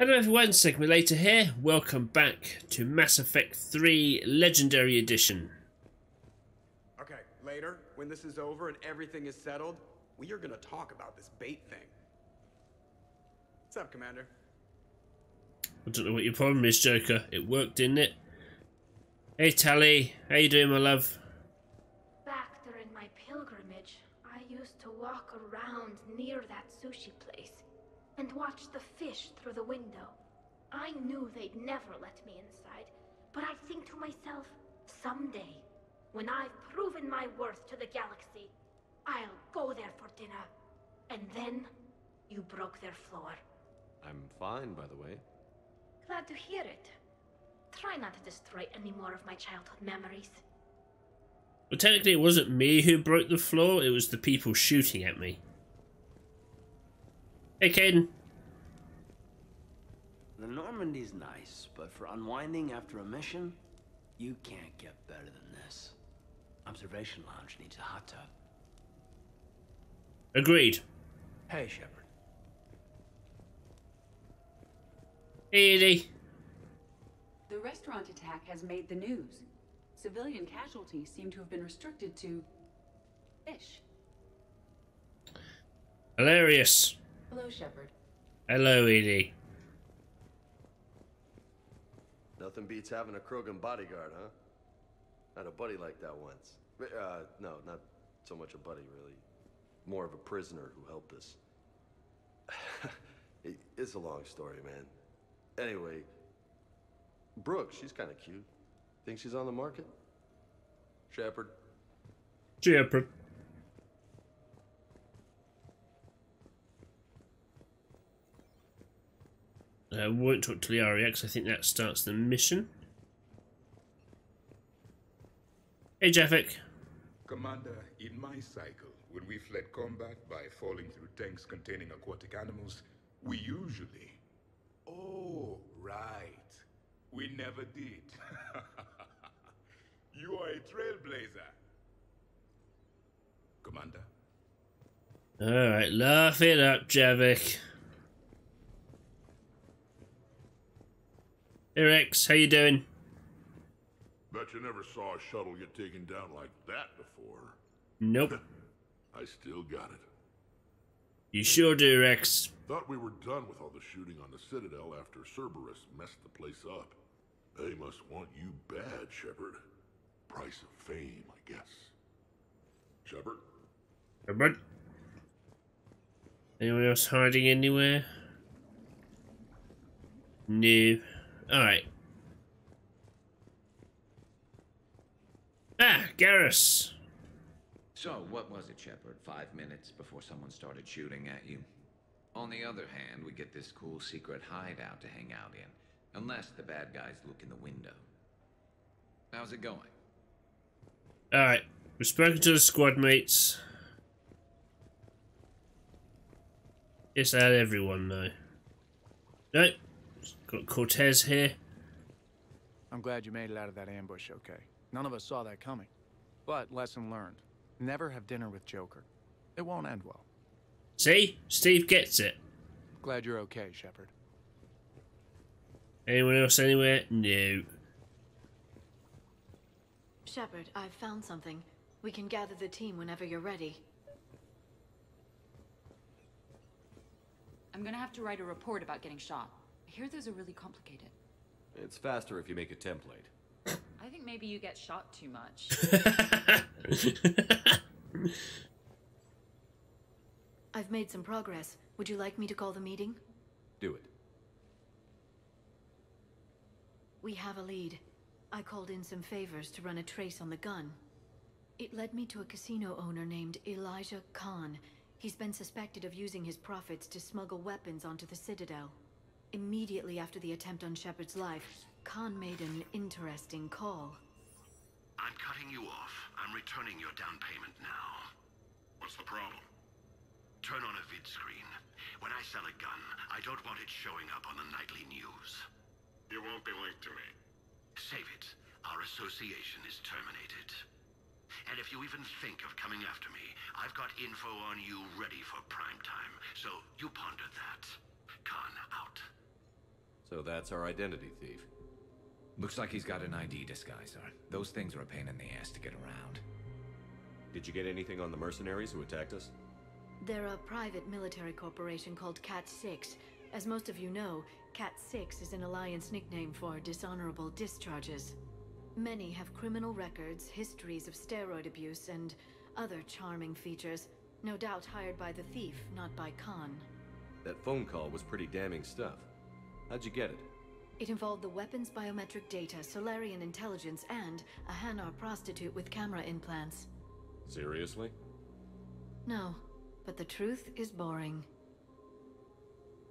Hello everyone, Sigma Later here. Welcome back to Mass Effect 3 Legendary Edition. Okay, later, when this is over and everything is settled, we are gonna talk about this bait thing. What's up, Commander? I don't know what your problem is, Joker. It worked, didn't it? Hey Tali, how you doing, my love? Back during my pilgrimage, I used to walk around near that sushi place and watch the fish through the window. I knew they'd never let me inside, but I'd think to myself, someday, when I've proven my worth to the galaxy, I'll go there for dinner. And then, you broke their floor. I'm fine, by the way. Glad to hear it. Try not to destroy any more of my childhood memories. Well, technically it wasn't me who broke the floor, it was the people shooting at me. Hey, Kaidan. The Normandy's nice, but for unwinding after a mission, you can't get better than this. Observation Lounge needs a hot tub. Agreed. Hey, Shepard. Hey, EDI. The restaurant attack has made the news. Civilian casualties seem to have been restricted to fish. Hilarious. Hello, Shepard. Hello, EDI. Nothing beats having a Krogan bodyguard, huh? I Had a buddy like that once. Uh, no, not so much a buddy, really. More of a prisoner who helped us. it's a long story, man. Anyway, Brooke, she's kind of cute. Think she's on the market? Shepard? Shepard. Uh, won't talk to Liara because I think that starts the mission. Hey, Javik. Commander, in my cycle, when we fled combat by falling through tanks containing aquatic animals, we usually... Oh, right. We never did. you are a trailblazer. Commander? Alright, laugh it up, Javik. Hey Rex, how you doing? Bet you never saw a shuttle get taken down like that before. Nope. I still got it. You sure do, Rex. Thought we were done with all the shooting on the Citadel after Cerberus messed the place up. They must want you bad, Shepard. Price of fame, I guess. Shepard? Shepard? Anyone else hiding anywhere? No. Alright. Ah, Garrus. So, what was it, Shepard? Five minutes before someone started shooting at you? On the other hand, we get this cool secret hideout to hang out in. Unless the bad guys look in the window. How's it going? Alright. We've spoken to the squad mates. Yes, I had everyone now. Nope. Got Cortez here. I'm glad you made it out of that ambush okay. None of us saw that coming. But lesson learned. Never have dinner with Joker. It won't end well. See? Steve gets it. Glad you're okay, Shepard. Anyone else anywhere? No. Shepard, I've found something. We can gather the team whenever you're ready. I'm gonna have to write a report about getting shot. I hear those are really complicated. It's faster if you make a template. I think maybe you get shot too much. I've made some progress. Would you like me to call the meeting? Do it. We have a lead. I called in some favors to run a trace on the gun. It led me to a casino owner named Elijah Khan. He's been suspected of using his profits to smuggle weapons onto the Citadel. Immediately after the attempt on Shepard's life, Khan made an interesting call. I'm cutting you off. I'm returning your down payment now. What's the problem? Turn on a vid screen. When I sell a gun, I don't want it showing up on the nightly news. You won't be linked to me. Save it. Our association is terminated. And if you even think of coming after me, I've got info on you ready for prime time. So you ponder that. Khan out. So that's our identity thief. Looks like he's got an ID disguiser. Those things are a pain in the ass to get around. Did you get anything on the mercenaries who attacked us? They're a private military corporation called Cat 6. As most of you know, Cat 6 is an Alliance nickname for dishonorable discharges. Many have criminal records, histories of steroid abuse, and other charming features. No doubt hired by the thief, not by Khan. That phone call was pretty damning stuff. How'd you get it? It involved the weapon's biometric data, Salarian intelligence, and a Hanar prostitute with camera implants. Seriously? No, but the truth is boring.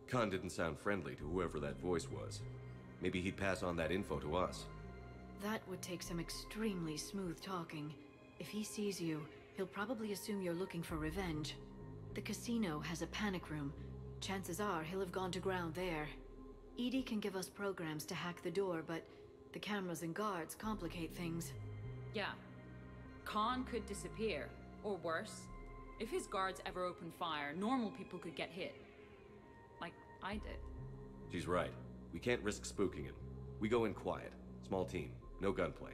Khan didn't sound friendly to whoever that voice was. Maybe he'd pass on that info to us. That would take some extremely smooth talking. If he sees you, he'll probably assume you're looking for revenge. The casino has a panic room. Chances are he'll have gone to ground there. EDI can give us programs to hack the door, but the cameras and guards complicate things. Yeah. Khan could disappear. Or worse. If his guards ever opened fire, normal people could get hit. Like I did. She's right. We can't risk spooking him. We go in quiet. Small team. No gunplay.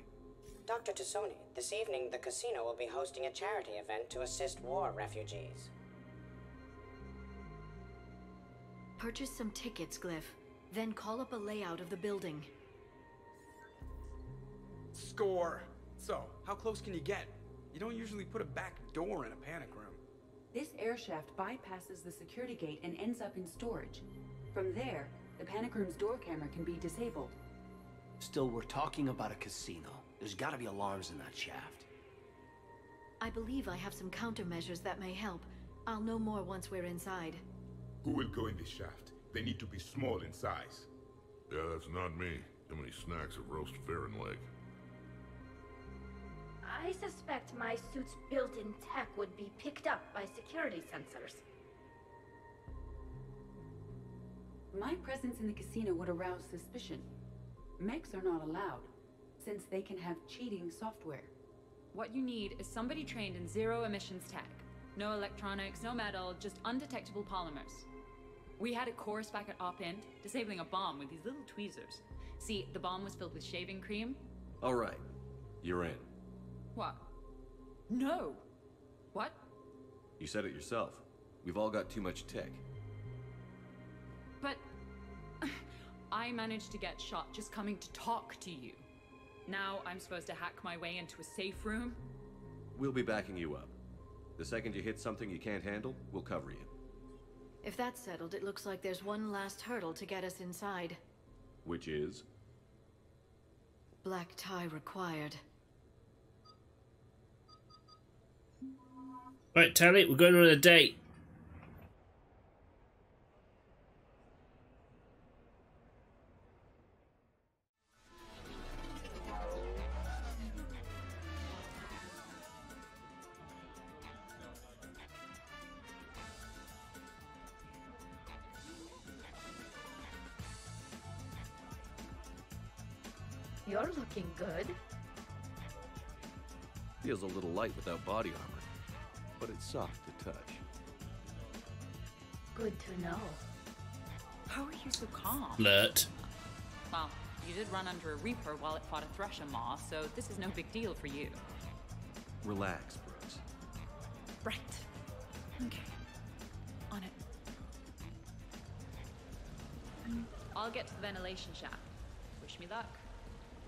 Dr. T'Soni, this evening the casino will be hosting a charity event to assist war refugees. Purchase some tickets, Glyph. Then call up a layout of the building. Score! So, how close can you get? You don't usually put a back door in a panic room. This air shaft bypasses the security gate and ends up in storage. From there, the panic room's door camera can be disabled. Still, we're talking about a casino. There's gotta be alarms in that shaft. I believe I have some countermeasures that may help. I'll know more once we're inside. Who will go in this shaft? They need to be small in size. Yeah, that's not me. Too many snacks of roast varren leg. I suspect my suit's built-in tech would be picked up by security sensors. My presence in the casino would arouse suspicion. Mechs are not allowed, since they can have cheating software. What you need is somebody trained in zero emissions tech. No electronics, no metal, just undetectable polymers. We had a course back at Op End, disabling a bomb with these little tweezers. See, the bomb was filled with shaving cream. All right. You're in. What? No. What? You said it yourself. We've all got too much tech. But I managed to get shot just coming to talk to you. Now I'm supposed to hack my way into a safe room? We'll be backing you up. The second you hit something you can't handle, we'll cover you. If that's settled, it looks like there's one last hurdle to get us inside. Which is? Black tie required. Right, Tali, we're going on a date. You're looking good. Feels a little light without body armor, but it's soft to touch. Good to know. How are you so calm? Flirt. Well, you did run under a Reaper while it fought a Thresher Maw, so this is no big deal for you. Relax, Brooks. Right. Okay. On it. I'll get to the ventilation shaft. Wish me luck.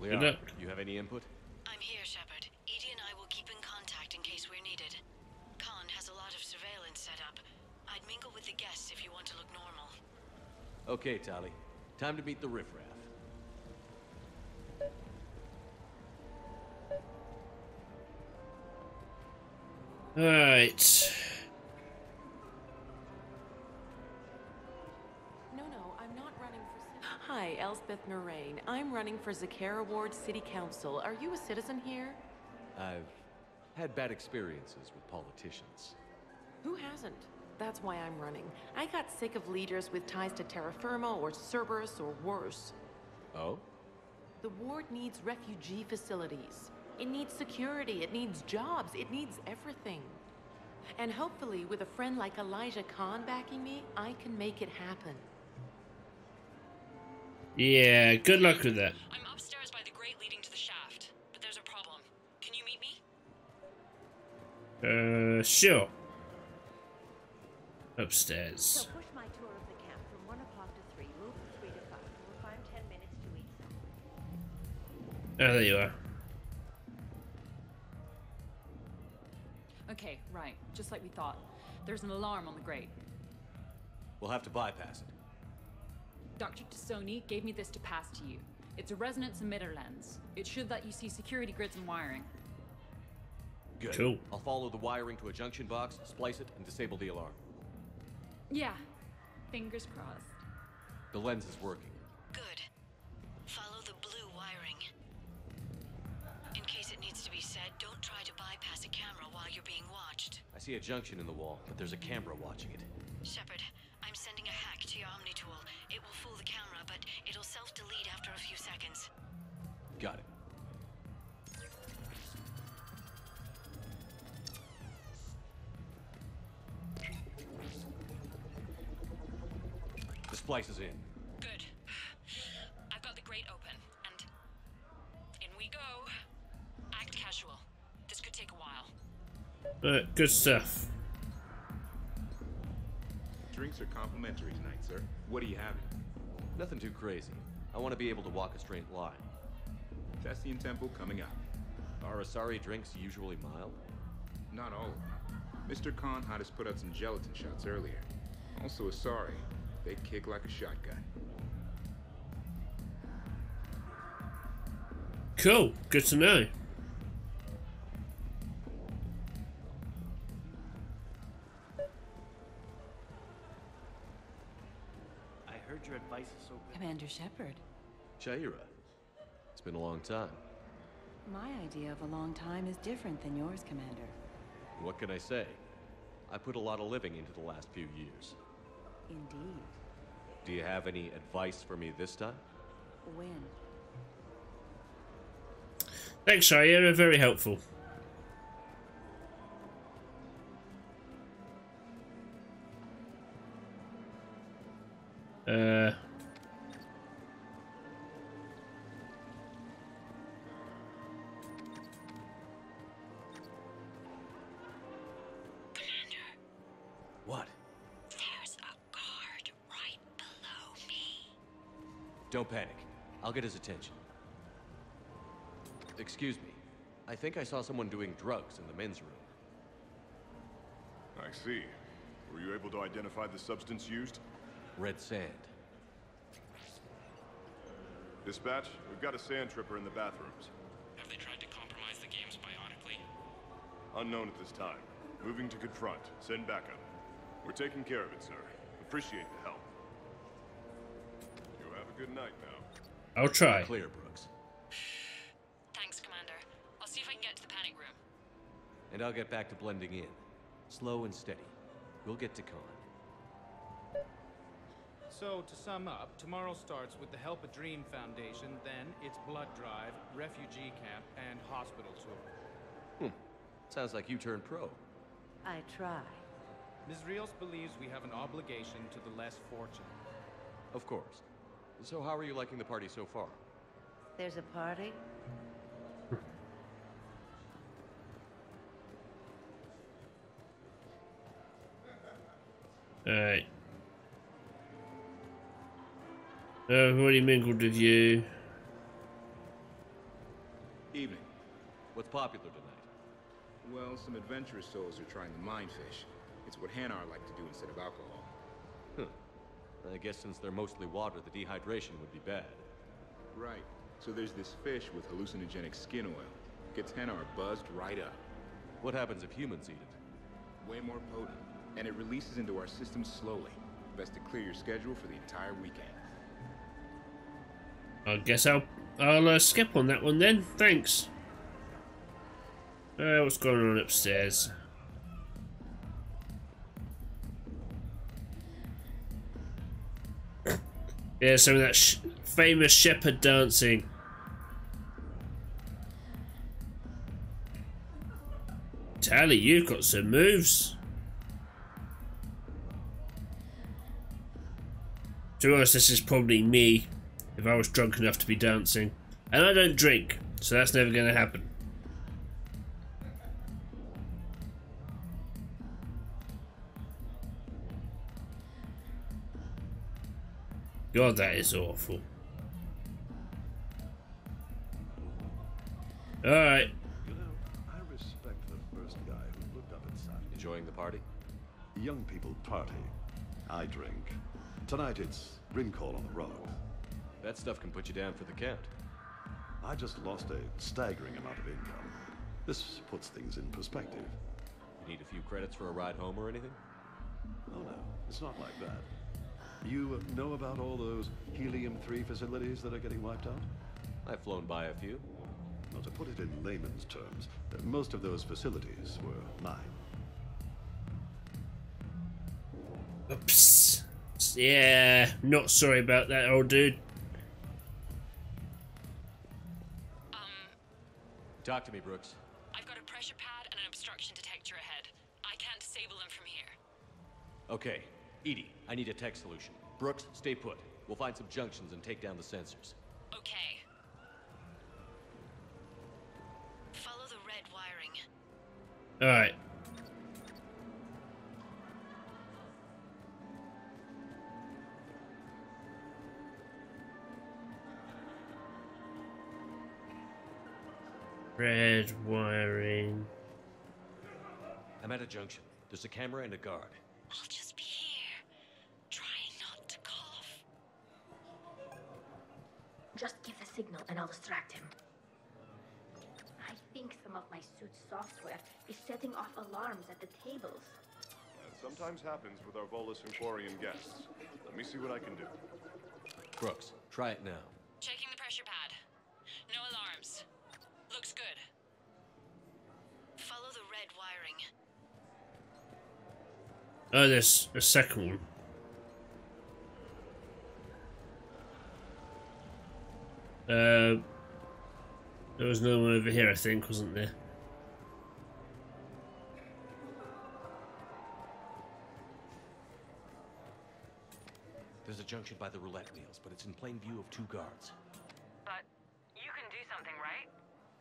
Leon, luck. you have any input? I'm here, Shepard. EDI and I will keep in contact in case we're needed. Khan has a lot of surveillance set up. I'd mingle with the guests if you want to look normal. Okay, Tali. Time to meet the riffraff. Alright. Moraine. I'm running for Zakera Ward City Council. Are you a citizen here? I've had bad experiences with politicians. Who hasn't? That's why I'm running. I got sick of leaders with ties to terra firma or Cerberus or worse. Oh? The ward needs refugee facilities. It needs security, it needs jobs, it needs everything. And hopefully, with a friend like Elijah Khan backing me, I can make it happen. Yeah, good luck with that. I'm upstairs by the grate leading to the shaft, but there's a problem. Can you meet me? Uh, sure. Upstairs. So push my tour of the camp from 1 o'clock to 3. Move from 3 to 5. We'll find 10 minutes to eat. Oh, there you are. Okay, right. Just like we thought. There's an alarm on the grate. We'll have to bypass it. Dr. T'Soni gave me this to pass to you. It's a resonance emitter lens. It should let you see security grids and wiring. Good. Cool. I'll follow the wiring to a junction box, splice it, and disable the alarm. Yeah. Fingers crossed. The lens is working. Good. Follow the blue wiring. In case it needs to be said, don't try to bypass a camera while you're being watched. I see a junction in the wall, but there's a camera watching it. Shepard, Got it. The splice is in. Good. I've got the grate open, and in we go. Act casual. This could take a while. But good stuff. Drinks are complimentary tonight, sir. What are you having? Nothing too crazy. I want to be able to walk a straight line. Thessian Temple coming up. Are Asari drinks usually mild? Not all of them. Mr. Khan had us put out some gelatin shots earlier. Also Asari. They kick like a shotgun. Cool. Good to know. I heard your advice is so good. Commander Shepard, Sha'ira. It's been a long time. my idea of a long time is different than yours, Commander. What can I say? I put a lot of living into the last few years. Indeed. Do you have any advice for me this time? When? Thanks, Shia. Very helpful. Uh. Don't panic. I'll get his attention. Excuse me. I think I saw someone doing drugs in the men's room. I see. Were you able to identify the substance used? Red sand. Dispatch, we've got a sand tripper in the bathrooms. Have they tried to compromise the games biotically? Unknown at this time. Moving to confront. Send backup. We're taking care of it, sir. Appreciate the help. You have a good night now. I'll try. Clear, Brooks. Thanks, Commander. I'll see if I can get to the panic room. And I'll get back to blending in. Slow and steady. We'll get to Khan. So, to sum up, tomorrow starts with the Help a Dream Foundation, then it's blood drive, refugee camp, and hospital tour. Hmm. Sounds like you turned pro. I try. Ms. Rios believes we have an obligation to the less fortunate. Of course. So how are you liking the party so far? There's a party? Alright. Uh, I've already mingled with you. Evening. What's popular tonight? Well, some adventurous souls are trying the mind fish. It's what Hanar like to do instead of alcohol. Huh. I guess since they're mostly water, the dehydration would be bad. Right. So there's this fish with hallucinogenic skin oil. Gets Hanar buzzed right up. What happens if humans eat it? Way more potent. And it releases into our system slowly. Best to clear your schedule for the entire weekend. I guess I'll I'll uh, skip on that one then. Thanks. Uh, what's going on upstairs? Yeah, some of that sh famous Shepard dancing. Tali, you've got some moves. To be honest, this is probably me if I was drunk enough to be dancing. And I don't drink, so that's never going to happen. God, that is awful. Alright. You know, I respect the first guy who looked up at Sun. Enjoying the party? Young people party. I drink. Tonight it's ryncol on the road. That stuff can put you down for the count. I just lost a staggering amount of income. This puts things in perspective. You need a few credits for a ride home or anything? Oh no, it's not like that. You uh, know about all those Helium-3 facilities that are getting wiped out? I've flown by a few. Well, to put it in layman's terms, uh, most of those facilities were mine. Oops. Yeah, not sorry about that, old dude. Talk to me, Brooks. I've got a pressure pad and an obstruction detector ahead. I can't disable them from here. Okay, EDI, I need a tech solution. Brooks, stay put. We'll find some junctions and take down the sensors. Okay. Follow the red wiring. Alright. Red wiring. I'm at a junction. There's a camera and a guard. I'll just be Just give the signal and I'll distract him. I think some of my suit's software is setting off alarms at the tables. That sometimes happens with our Volus Emporium guests. Let me see what I can do. Brooks, try it now. Checking the pressure pad. No alarms. Looks good. Follow the red wiring. Oh, there's a second one. Uh, there was another one over here, I think, wasn't there? There's a junction by the roulette wheels, but it's in plain view of two guards. But you can do something, right?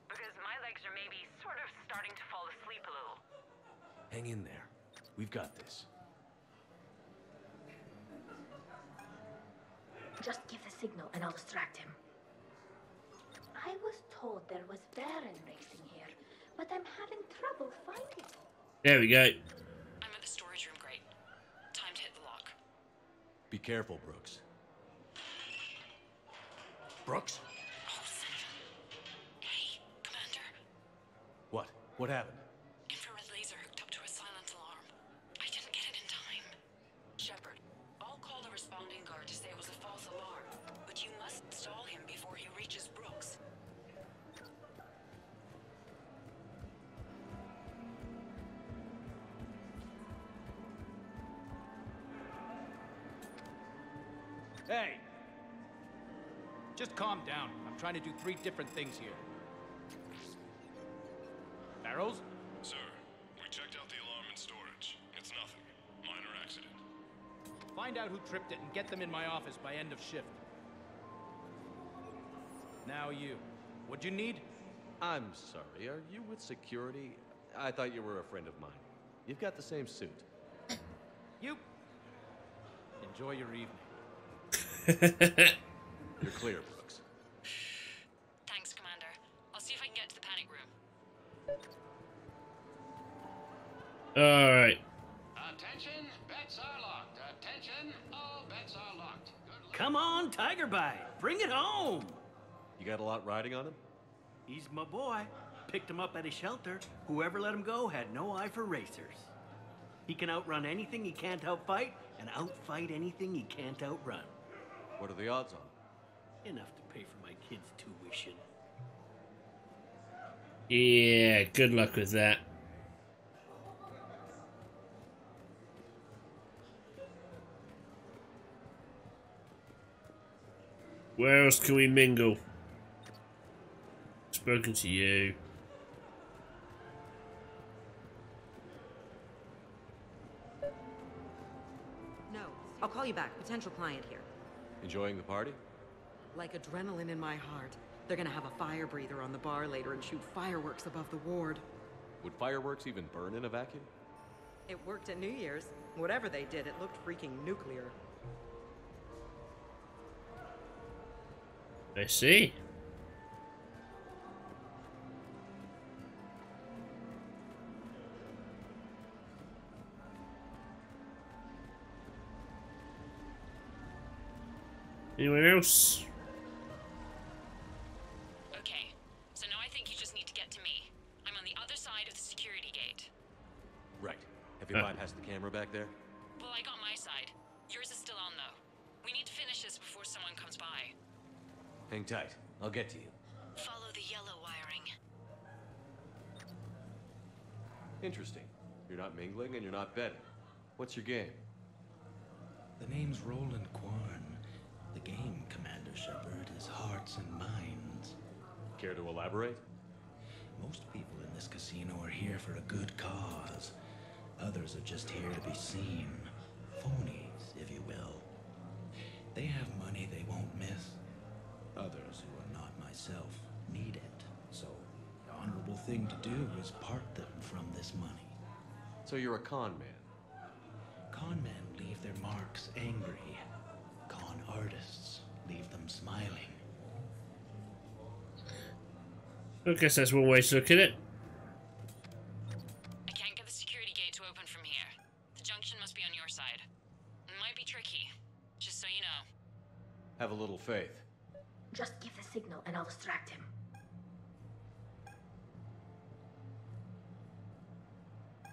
Because my legs are maybe sort of starting to fall asleep a little. Hang in there. We've got this. Just give the signal and I'll distract him. I was told there was varren racing here, but I'm having trouble finding it. There we go. I'm at the storage room, great. Time to hit the lock. Be careful, Brooks. Brooks? Oh, hey, Commander. What? What happened? Trying to do three different things here. Barrows? Sir, we checked out the alarm in storage. It's nothing. Minor accident. Find out who tripped it and get them in my office by end of shift. Now you. What you need? I'm sorry, are you with security? I thought you were a friend of mine. You've got the same suit. You. Enjoy your evening. You're clear, Brooks. Room. Alright. Attention, bets are locked. Attention, all bets are locked. Come on, Tiger Bite. Bring it home. You got a lot riding on him? He's my boy. Picked him up at a shelter. Whoever let him go had no eye for racers. He can outrun anything he can't outfight, and outfight anything he can't outrun. What are the odds on? Enough to pay for my kids' tuition. Yeah, good luck with that. Where else can we mingle? Spoken to you. No. I'll call you back. Potential client here. Enjoying the party? Like adrenaline in my heart. They're gonna have a fire breather on the bar later and shoot fireworks above the ward. Would fireworks even burn in a vacuum? It worked at New Year's. Whatever they did, it looked freaking nuclear. I see. Anyone else? Okay, so now I think you just need to get to me. I'm on the other side of the security gate. Right. Have you Uh. bypassed the camera back there? Hang tight. I'll get to you. Follow the yellow wiring. Interesting. You're not mingling and you're not betting. What's your game? The name's Roland Quarn. The game, Commander Shepard, is hearts and minds. Care to elaborate? Most people in this casino are here for a good cause. Others are just here to be seen. Phonies, if you will. They have money they won't miss. Others who are not myself need it. So, the honorable thing to do is part them from this money. So you're a con man. Con men leave their marks angry. Con artists leave them smiling. I guess that's one way to look at it. I can't get the security gate to open from here. The junction must be on your side. It might be tricky, just so you know. Have a little faith. Signal and I'll distract him.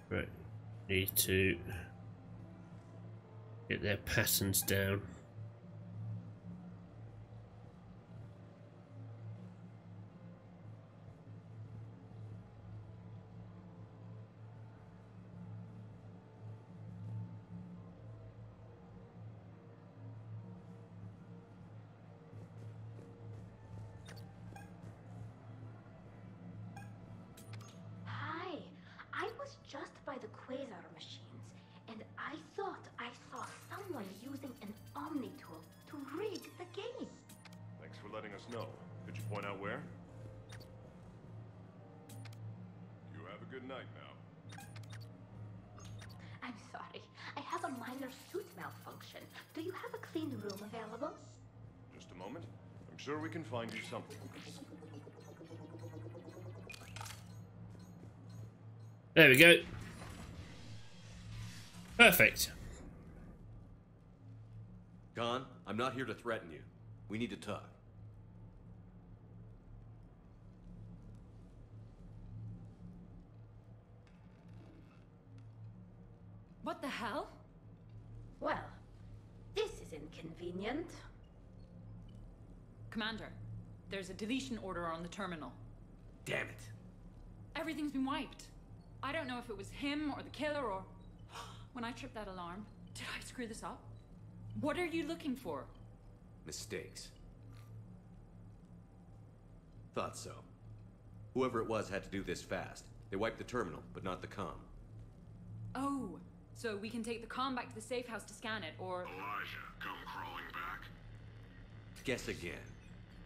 Right. Need to get their patterns down. Find you something. There we go. Perfect. Khan, I'm not here to threaten you. We need to talk. What the hell? Well, this is inconvenient. Commander, there's a deletion order on the terminal. Damn it. Everything's been wiped. I don't know if it was him or the killer or. When I tripped that alarm, did I screw this up? What are you looking for? Mistakes. Thought so. Whoever it was had to do this fast. They wiped the terminal, but not the comm. Oh, so we can take the comm back to the safe house to scan it, or. Elijah, come crawling back. Guess again.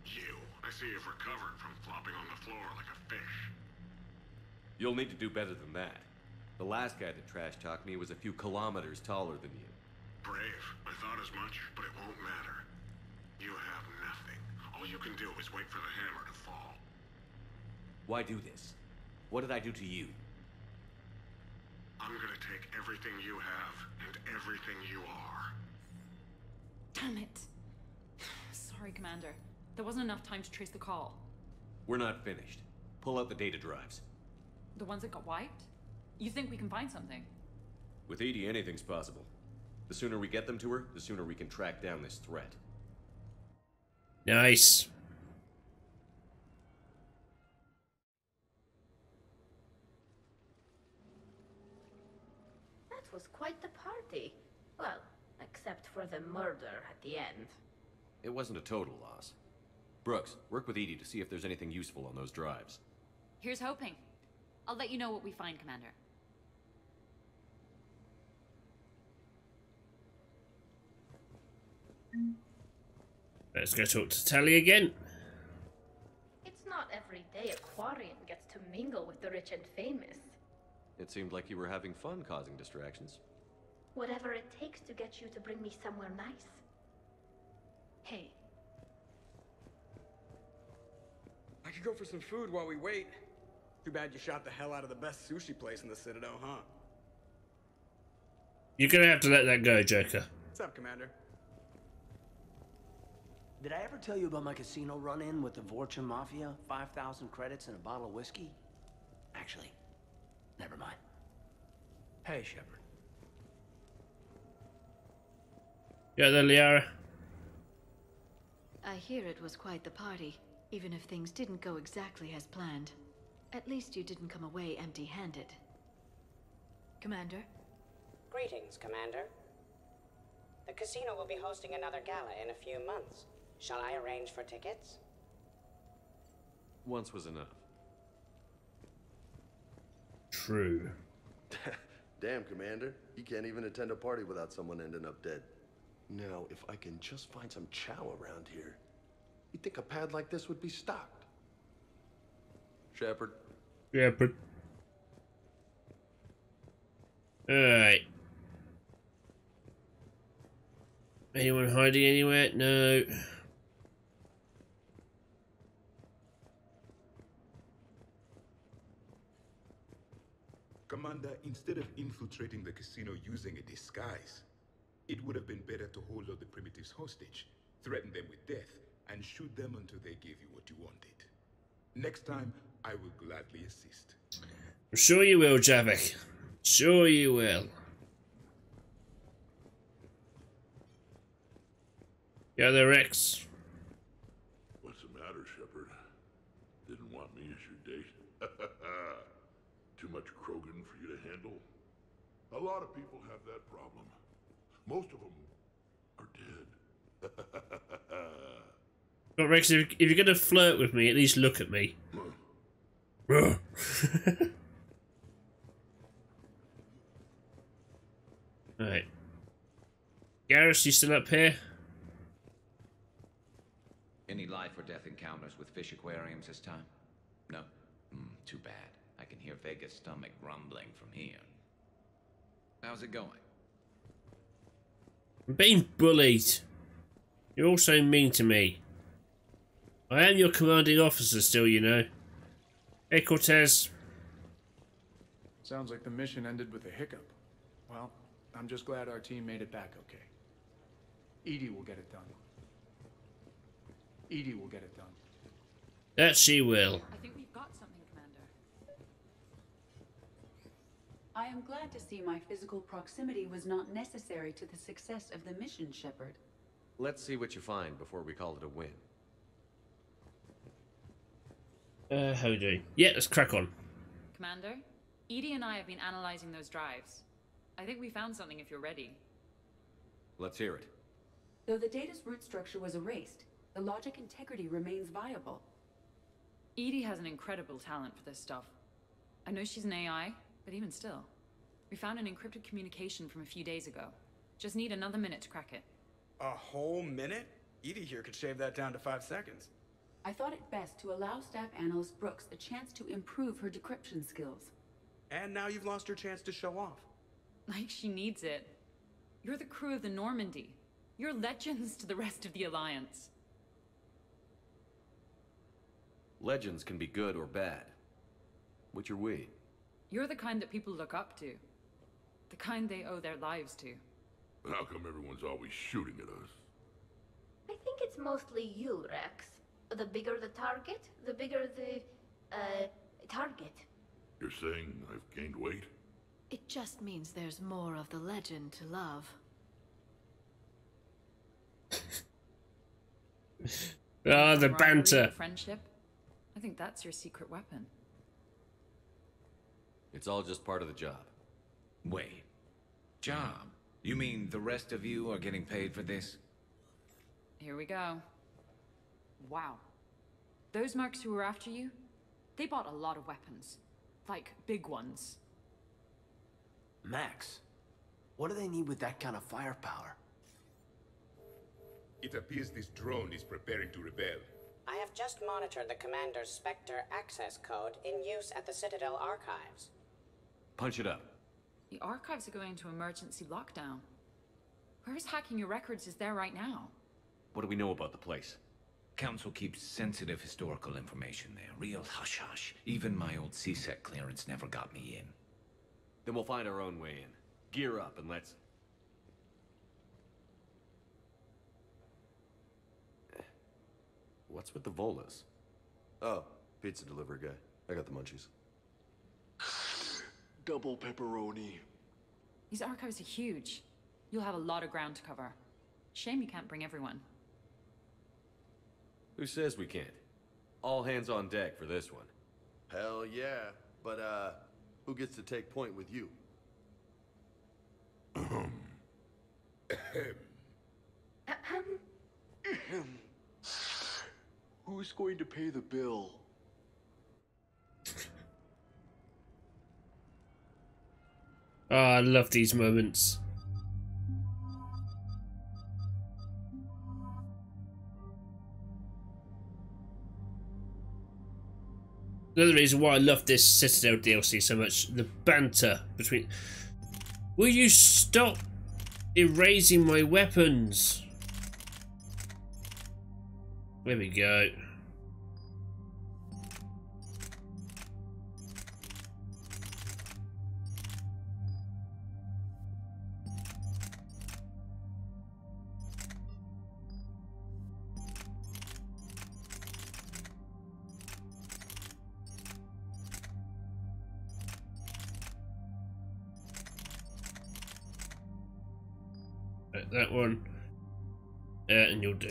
You. I see you've recovered from flopping on the floor like a fish. You'll need to do better than that. The last guy that trash talked me was a few kilometers taller than you. Brave. I thought as much, but it won't matter. You have nothing. All you can do is wait for the hammer to fall. Why do this? What did I do to you? I'm gonna take everything you have and everything you are. Damn it. Sorry, Commander. There wasn't enough time to trace the call. We're not finished. Pull out the data drives. The ones that got wiped? You think we can find something? With EDI, anything's possible. The sooner we get them to her, the sooner we can track down this threat. Nice. That was quite the party. Well, except for the murder at the end. It wasn't a total loss. Brooks, work with EDI to see if there's anything useful on those drives. Here's hoping. I'll let you know what we find, Commander. Let's go talk to Tali again. It's not every day a Quarian gets to mingle with the rich and famous. It seemed like you were having fun causing distractions. Whatever it takes to get you to bring me somewhere nice. Hey, I could go for some food while we wait. Too bad you shot the hell out of the best sushi place in the Citadel, huh? You're gonna have to let that go, Joker. What's up, Commander? Did I ever tell you about my casino run-in with the Vorcha Mafia? 5,000 credits and a bottle of whiskey? Actually, never mind. Hey, Shepard. Yeah, there, Liara. I hear it was quite the party, even if things didn't go exactly as planned. At least you didn't come away empty-handed. Commander? Greetings, Commander. The casino will be hosting another gala in a few months. Shall I arrange for tickets? Once was enough. True. Damn, Commander. You can't even attend a party without someone ending up dead. Now, if I can just find some chow around here, you'd think a pad like this would be stocked. Shepard. Yeah, but. Alright. Anyone hiding anywhere? No. Commander, instead of infiltrating the casino using a disguise, it would have been better to hold all the primitives hostage, threaten them with death, and shoot them until they gave you what you wanted. Next time, I will gladly assist. I'm sure you will, Javik. Sure you will. Yeah, there, Rex. What's the matter, Shepard? Didn't want me as your date? Too much Krogan for you to handle? A lot of people have that problem. Most of them are dead. But Rex, if, if you're gonna flirt with me, at least look at me. Alright. Garrus, you still up here? Any life or death encounters with fish aquariums this time? No? Hmm, too bad. I can hear Vega's stomach rumbling from here. How's it going? I'm being bullied. You're all so mean to me. I am your commanding officer still, you know. Hey, Cortez. Sounds like the mission ended with a hiccup. Well, I'm just glad our team made it back okay. EDI will get it done. EDI will get it done. That she will. I think we've got something, Commander. I am glad to see my physical proximity was not necessary to the success of the mission, Shepard. Let's see what you find before we call it a win. Uh, how we doing? Yeah, let's crack on. Commander, EDI and I have been analyzing those drives. I think we found something if you're ready. Let's hear it. Though the data's root structure was erased, the logic integrity remains viable. EDI has an incredible talent for this stuff. I know she's an AI, but even still. We found an encrypted communication from a few days ago. Just need another minute to crack it. A whole minute? EDI here could shave that down to five seconds. I thought it best to allow Staff Analyst Brooks a chance to improve her decryption skills. And now you've lost your chance to show off. Like she needs it. You're the crew of the Normandy. You're legends to the rest of the Alliance. Legends can be good or bad. Which are we? You're the kind that people look up to. The kind they owe their lives to. But How come everyone's always shooting at us? I think it's mostly you, Rex. The bigger the target, the bigger the, uh, target. You're saying I've gained weight? It just means there's more of the legend to love. Ah, the banter. Friendship. I think that's your secret weapon. It's all just part of the job. Wait. Job? You mean the rest of you are getting paid for this? Here we go. Wow. Those mercs who were after you, they bought a lot of weapons. Like, big ones. Max, what do they need with that kind of firepower? It appears this drone is preparing to rebel. I have just monitored the Commander's Spectre access code in use at the Citadel archives. Punch it up. The archives are going into emergency lockdown. Whoever's hacking your records is there right now. What do we know about the place? Council keeps sensitive historical information there. Real hush-hush. Even my old C-Sec clearance never got me in. Then we'll find our own way in. Gear up and let's... What's with the Volus? Oh, pizza delivery guy. I got the munchies. Double pepperoni. These archives are huge. You'll have a lot of ground to cover. Shame you can't bring everyone. Who says we can't? All hands on deck for this one. Hell yeah. But, uh, who gets to take point with you? Who's going to pay the bill? Oh, I love these moments. Another reason why I love this Citadel DLC so much, the banter between... Will you stop erasing my weapons? There we go. That one. Uh, and you'll do.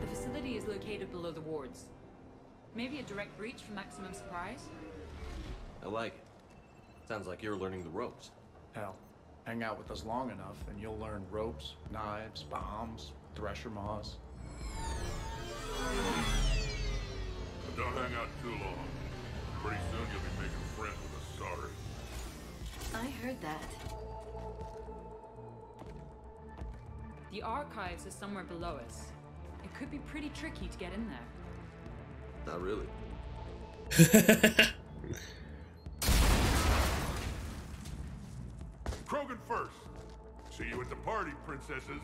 The facility is located below the wards. Maybe a direct breach for maximum surprise? I like it. Sounds like you're learning the ropes. Hell, hang out with us long enough and you'll learn ropes, knives, bombs, thresher maws. But don't hang out too long. Pretty soon you'll be making friends with Asari. I heard that. The archives are somewhere below us. It could be pretty tricky to get in there. Not really. Krogan first. See you at the party, princesses.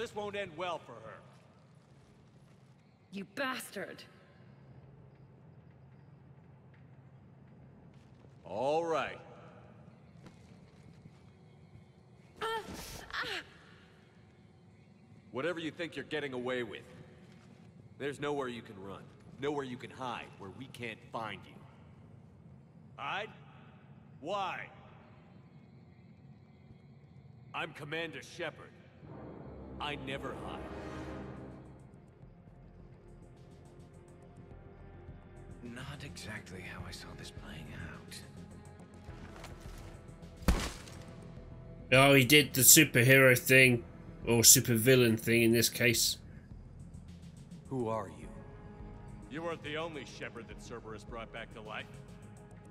This won't end well for her. You bastard! All right. Whatever you think you're getting away with, there's nowhere you can run. Nowhere you can hide where we can't find you. Hide? Why? I'm Commander Shepard. I never hide. Not exactly how I saw this playing out. Oh, he did the superhero thing, or supervillain thing in this case. Who are you? You weren't the only Shepard that Cerberus brought back to life.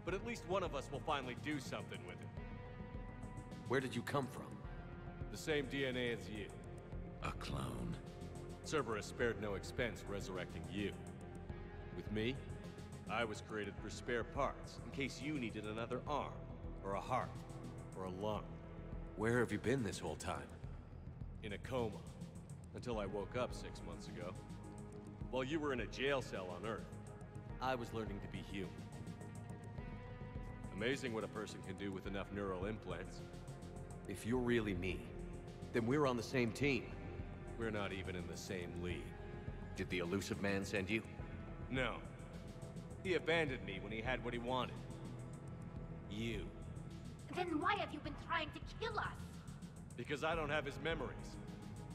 But at least one of us will finally do something with it. Where did you come from? The same DNA as you. A clone. Cerberus spared no expense resurrecting you. With me, I was created for spare parts, in case you needed another arm, or a heart, or a lung. Where have you been this whole time? In a coma. Until I woke up six months ago. While you were in a jail cell on Earth, I was learning to be human. Amazing what a person can do with enough neural implants. If you're really me, then we're on the same team. We're not even in the same league. Did the Illusive Man send you? No. He abandoned me when he had what he wanted. You. Then why have you been trying to kill us? Because I don't have his memories.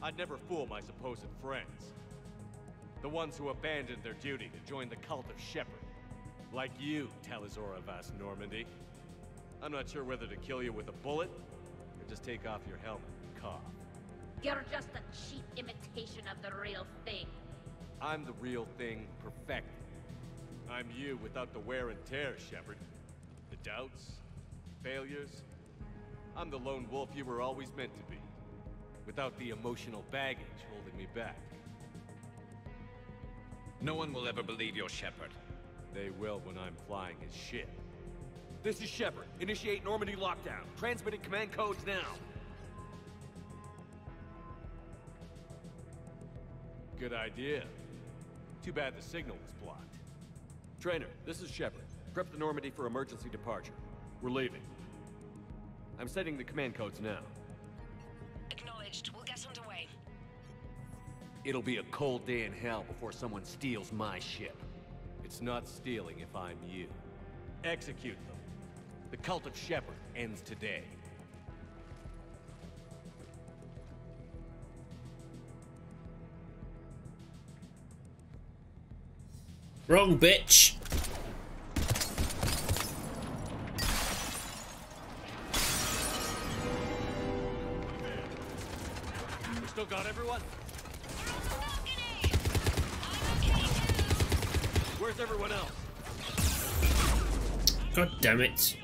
I'd never fool my supposed friends. The ones who abandoned their duty to join the cult of Shepard. Like you, Tali'Zorah vas Normandy. I'm not sure whether to kill you with a bullet, or just take off your helmet and cough. You're just a cheap imitation of the real thing. I'm the real thing perfected. I'm you without the wear and tear, Shepard. The doubts, failures. I'm the lone wolf you were always meant to be. Without the emotional baggage holding me back. No one will ever believe you're Shepard. They will when I'm flying his ship. This is Shepard. Initiate Normandy lockdown. Transmitting command codes now. Good idea. Too bad the signal was blocked. Traynor, this is Shepard. Prep the Normandy for emergency departure. We're leaving. I'm setting the command codes now. Acknowledged. We'll get underway. It'll be a cold day in hell before someone steals my ship. It's not stealing if I'm you. Execute them. The cult of Shepard ends today. Wrong bitch. We still got everyone? Where's everyone else? God damn it.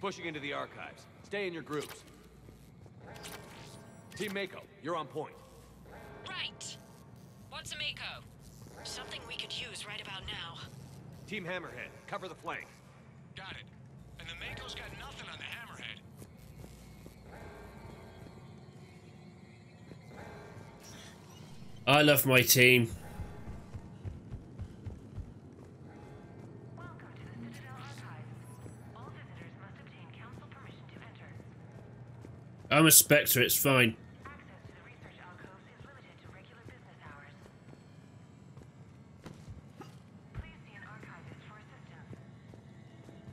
Pushing into the archives. Stay in your groups. Team Mako, you're on point. Right. What's a Mako? Something we could use right about now. Team Hammerhead, cover the flank. Got it. And the Mako's got nothing on the Hammerhead. I love my team. I'm a Spectre, it's fine.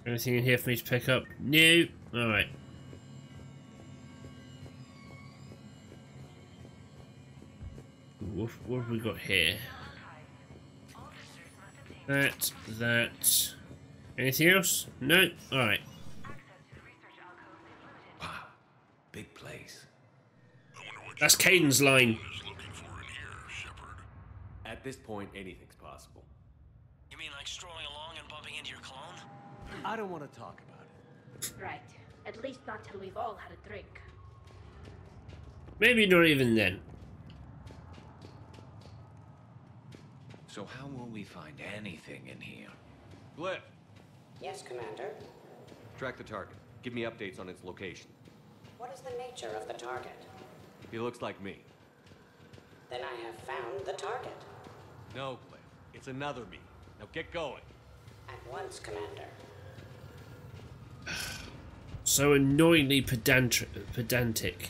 Anything in here for me to pick up? No. Alright. What, what have we got here? That, that. Anything else? No? Alright. Big place. That's Kaidan's line. At this point, anything's possible. You mean like strolling along and bumping into your clone? I don't want to talk about it. Right. At least not till we've all had a drink. Maybe not even then. So how will we find anything in here? Glyph, Yes, Commander. track the target. Give me updates on its location. What is the nature of the target? He looks like me. Then I have found the target. No, Glyph. It's another me. Now get going. At once, Commander. So annoyingly pedant pedantic.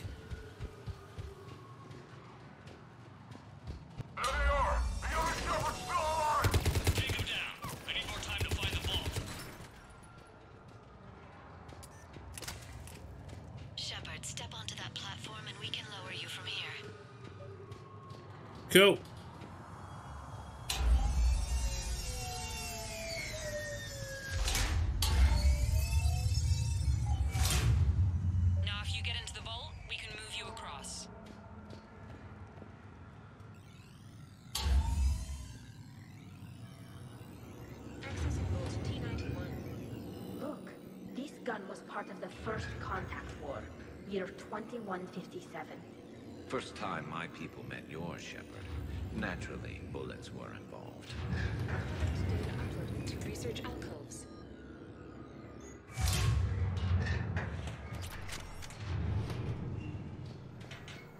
This gun was part of the first contact war, year 2157. First time my people met yours, Shepard. Naturally, bullets were involved. To research alcoves.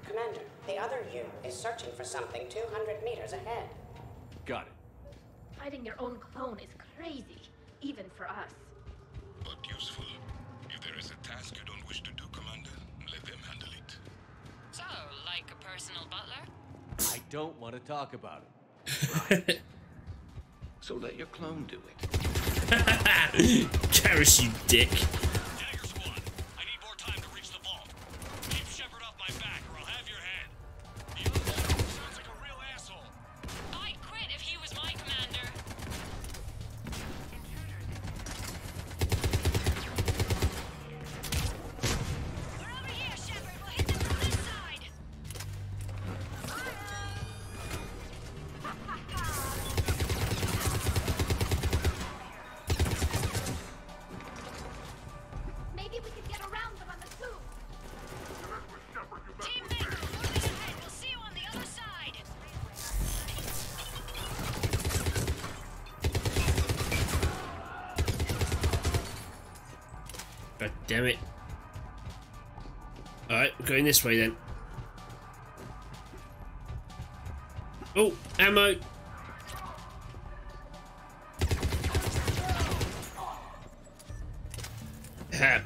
Commander, the other you is searching for something 200 meters ahead. Got it. Fighting your own clone is crazy, even for us. But useful. If there is a task you don't wish to do, like a personal butler? I don't want to talk about it. So let your clone do it. Garrus, you dick. This way then. Oh, ammo! Ah, ha,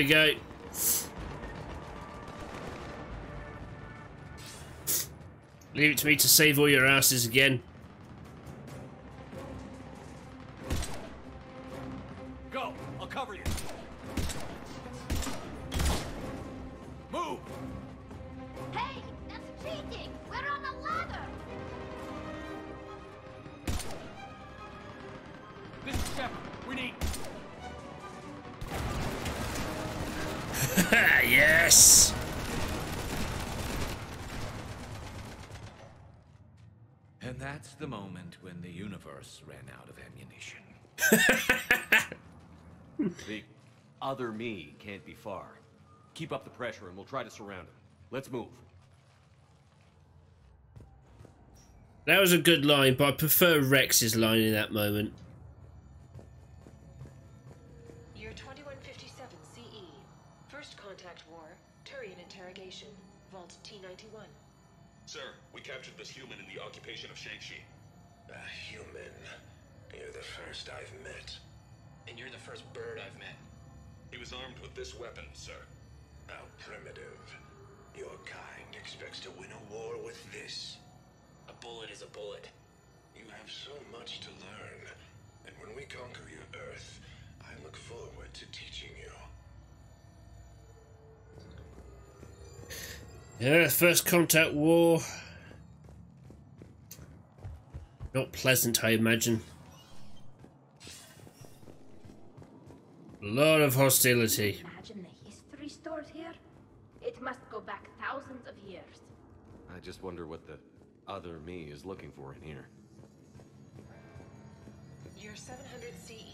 we go. Leave it to me to save all your asses again. yes! And that's the moment when the universe ran out of ammunition. The other me can't be far. Keep up the pressure and we'll try to surround him. Let's move. That was a good line, but I prefer Wrex's line in that moment. 21. Sir, we captured this human in the occupation of Shanxi. A human? You're the first I've met. And you're the first bird I've met. He was armed with this weapon, sir. How primitive. Your kind expects to win a war with this. A bullet is a bullet. You have so much to learn. And when we conquer your Earth, I look forward to teaching you. Yeah, first contact war. Not pleasant, I imagine. A lot of hostility. Imagine the history stored here. It must go back thousands of years. I just wonder what the other me is looking for in here. Year 700 CE.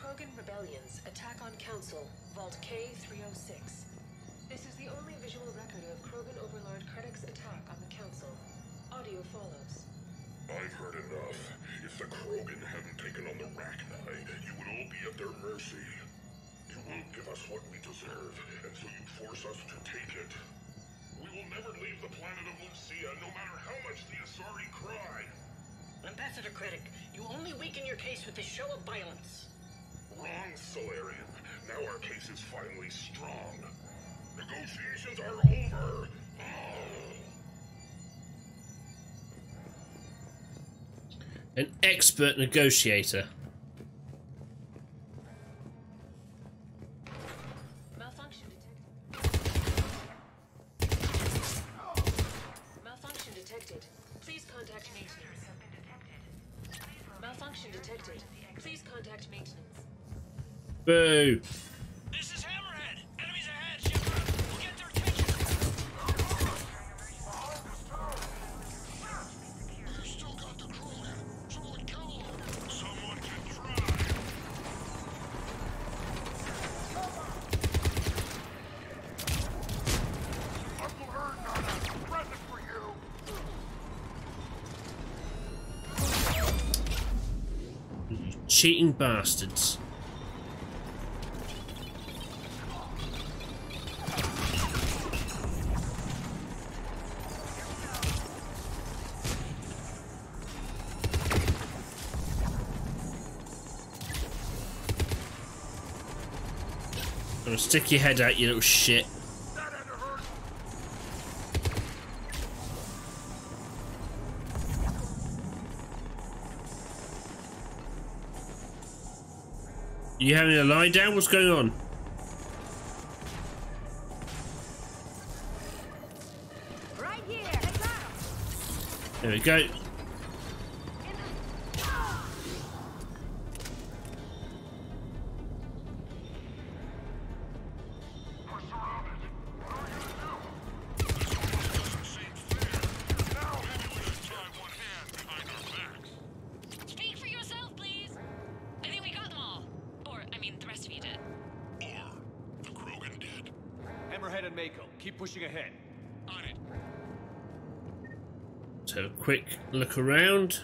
Krogan rebellions. Attack on Council. Vault K306. This is the only visual record of Krogan Overlord Krennic's attack on the Council. Audio follows. I've heard enough. If the Krogan hadn't taken on the Rachni, you would all be at their mercy. You won't give us what we deserve, and so you force us to take it. We will never leave the planet of Lucia, no matter how much the Asari cry. Ambassador Krennic, you only weaken your case with this show of violence. Wrong, Salarian. Now our case is finally strong. Negotiations are over. An expert negotiator. Malfunction Cheating bastards. Stick your head out, you little shit. You having a lie down? What's going on? Right here. I got him. There we go. Around.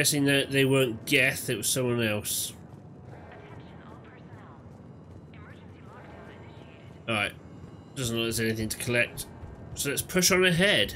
Guessing that they weren't Geth, it was someone else. Alright. Doesn't look like there's anything to collect. So let's push on ahead.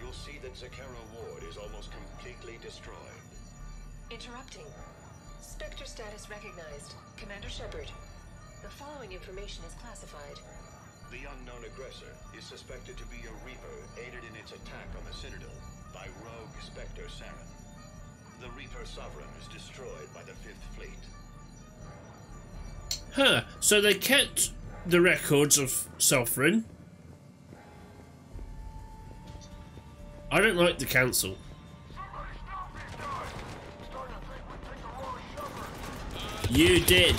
You'll see that Zakera Ward is almost completely destroyed. Interrupting. Spectre status recognized. Commander Shepard. The following information is classified. The unknown aggressor is suspected to be a Reaper aided in its attack on the Citadel by rogue Spectre Saren. The Reaper Sovereign is destroyed by the Fifth Fleet. Huh. So they kept the records of Sovereign. I don't like the council. You did.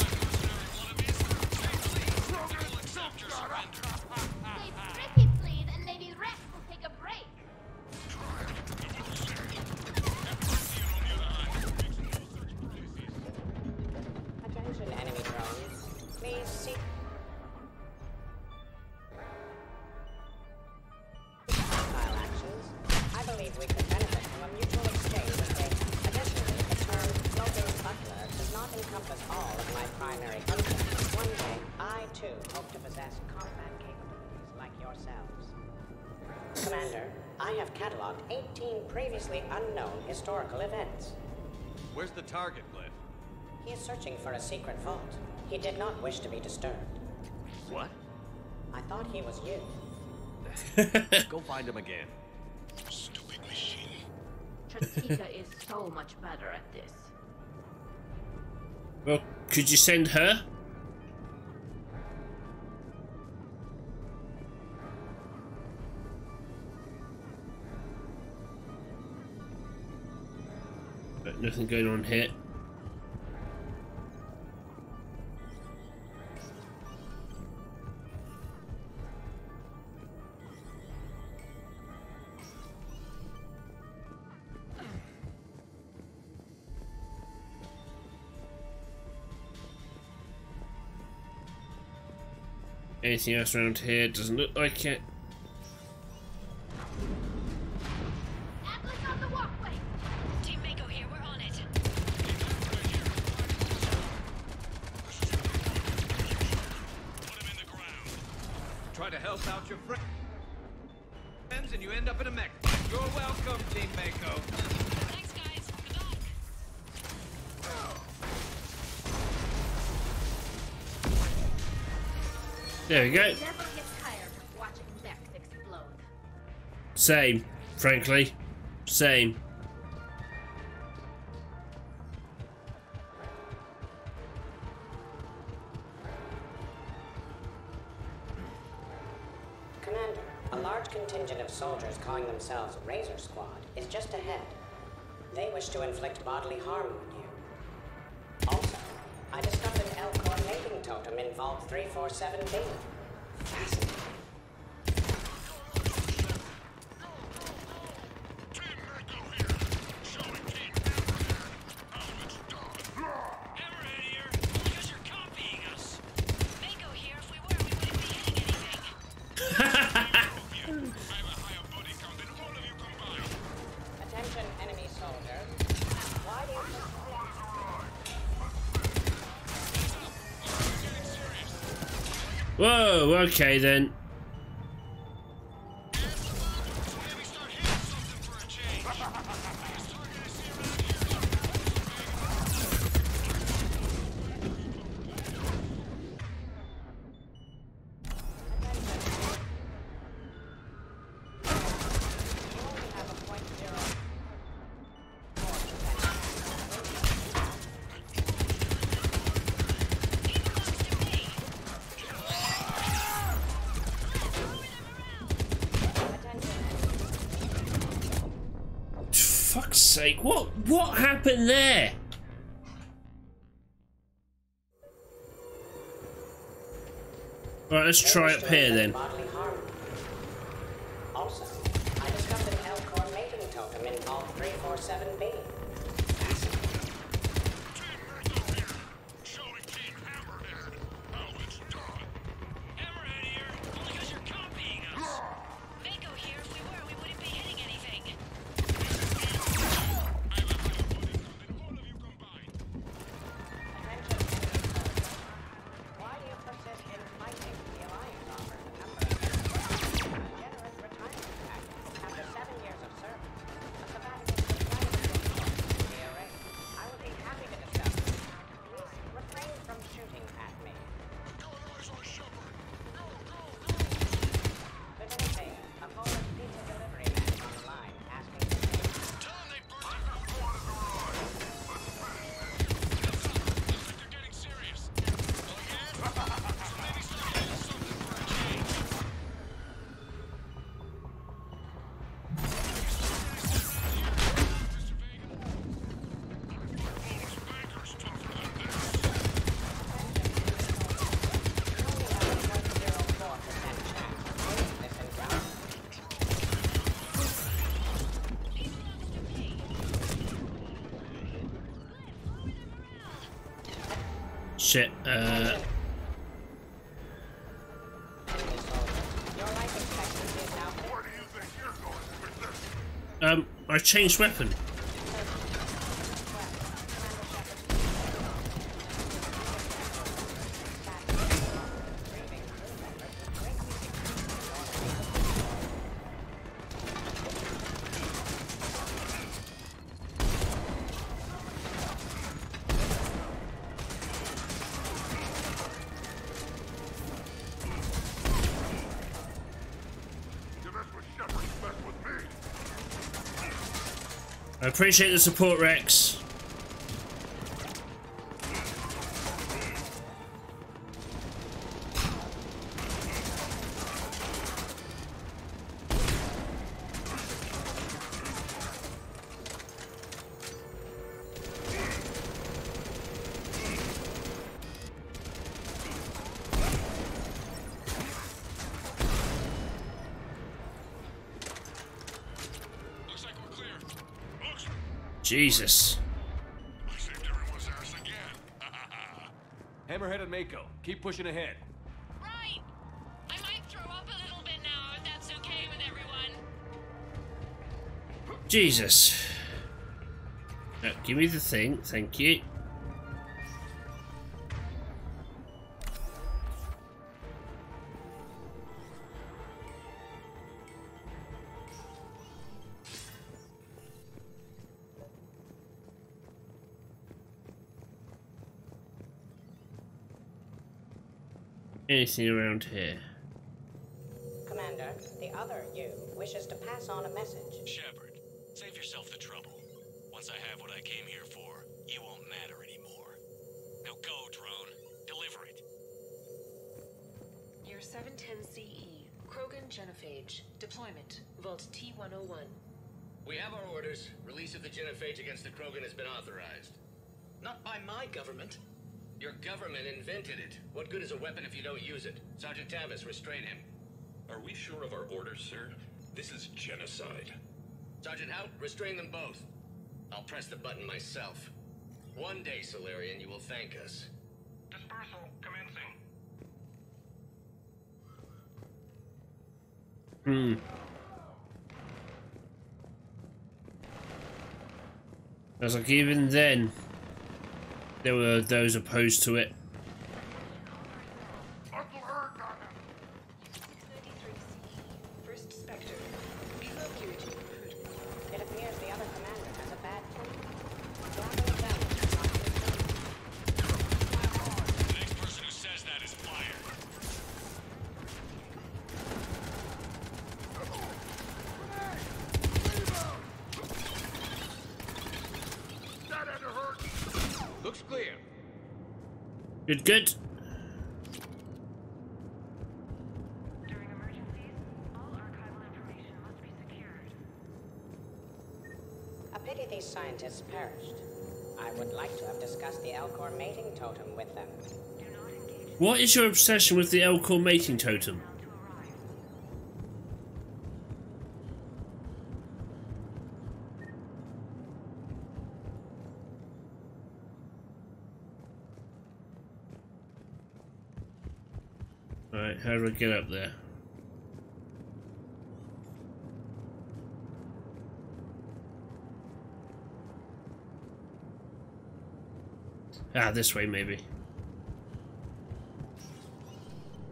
Not wish to be disturbed. What? I thought he was you. Go find him again. Stupid machine. Tratika is so much better at this. Well, could you send her? But nothing going on here. Anything else around here? Doesn't look like it. Atlas on the walkway! Team Mako here, we're on it. Try to help out your friends and you end up in a mech. You're welcome, Team Mako. There we go. Never get tired of watching mechs explode. Same, frankly. Same. Commander, a large contingent of soldiers calling themselves Razor Squad is just ahead. They wish to inflict bodily harm totem in Vault 347B. Fascinating. Whoa, okay then. Happened there? Right, let's try up here then. Shit, uh... Um, I changed weapon. Appreciate the support, Wrex. Jesus. Hammerhead and Mako, keep pushing ahead. Right! I might throw up a little bit now, if that's okay with everyone. Jesus. Uh, give me the thing, thank you. Anything around here? Commander, the other you wishes to pass on a message. Shepard, save yourself the trouble. Once I have what I came here for, you won't matter anymore. Now go, drone. Deliver it. Year 710 CE, Krogan Genophage. Deployment, Vault T-101. We have our orders. Release of the genophage against the Krogan has been authorized. Not by my government. Your government invented it. What good is a weapon if you don't use it? Sergeant Tavis, restrain him. Are we sure of our orders, sir? This is genocide. Sergeant Hout, restrain them both. I'll press the button myself. One day, Salarian, you will thank us. Dispersal commencing. Hmm. I was like, even then, there were those opposed to it. Good, good. A pity these scientists perished. I would like to have discussed the Elcor mating totem with them. What is your obsession with the Elcor mating totem? Alright, how do I get up there? Ah, this way maybe.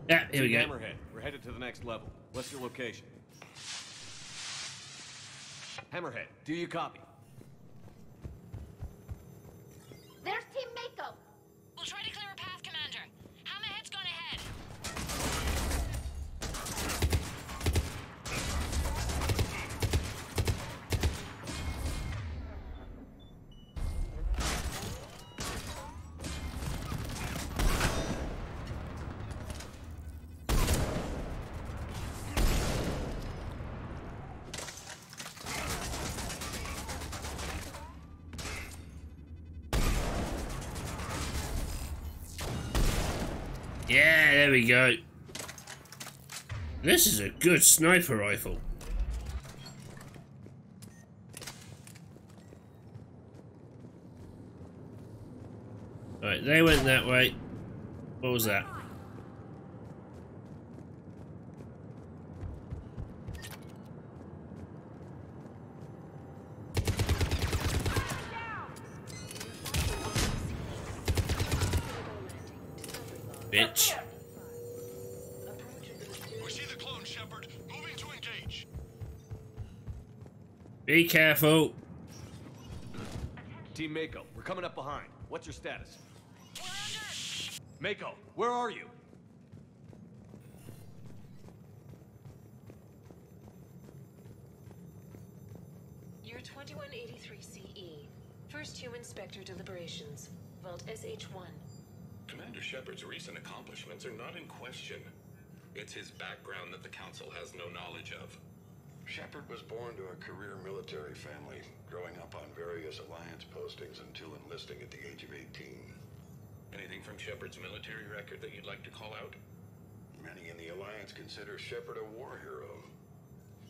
Yeah, here we go. Hammerhead, we're headed to the next level. What's your location? Hammerhead, do you copy? There we go. This is a good sniper rifle. Right, they went that way. What was that? Be careful. Team Mako, we're coming up behind. What's your status? Mako, where are you? Year 2183 CE. First human Spectre deliberations. Vault SH1. Commander Shepard's recent accomplishments are not in question. It's his background that the Council has no knowledge of. Shepard was born to a career military family, growing up on various Alliance postings until enlisting at the age of 18. Anything from Shepard's military record that you'd like to call out? Many in the Alliance consider Shepard a war hero.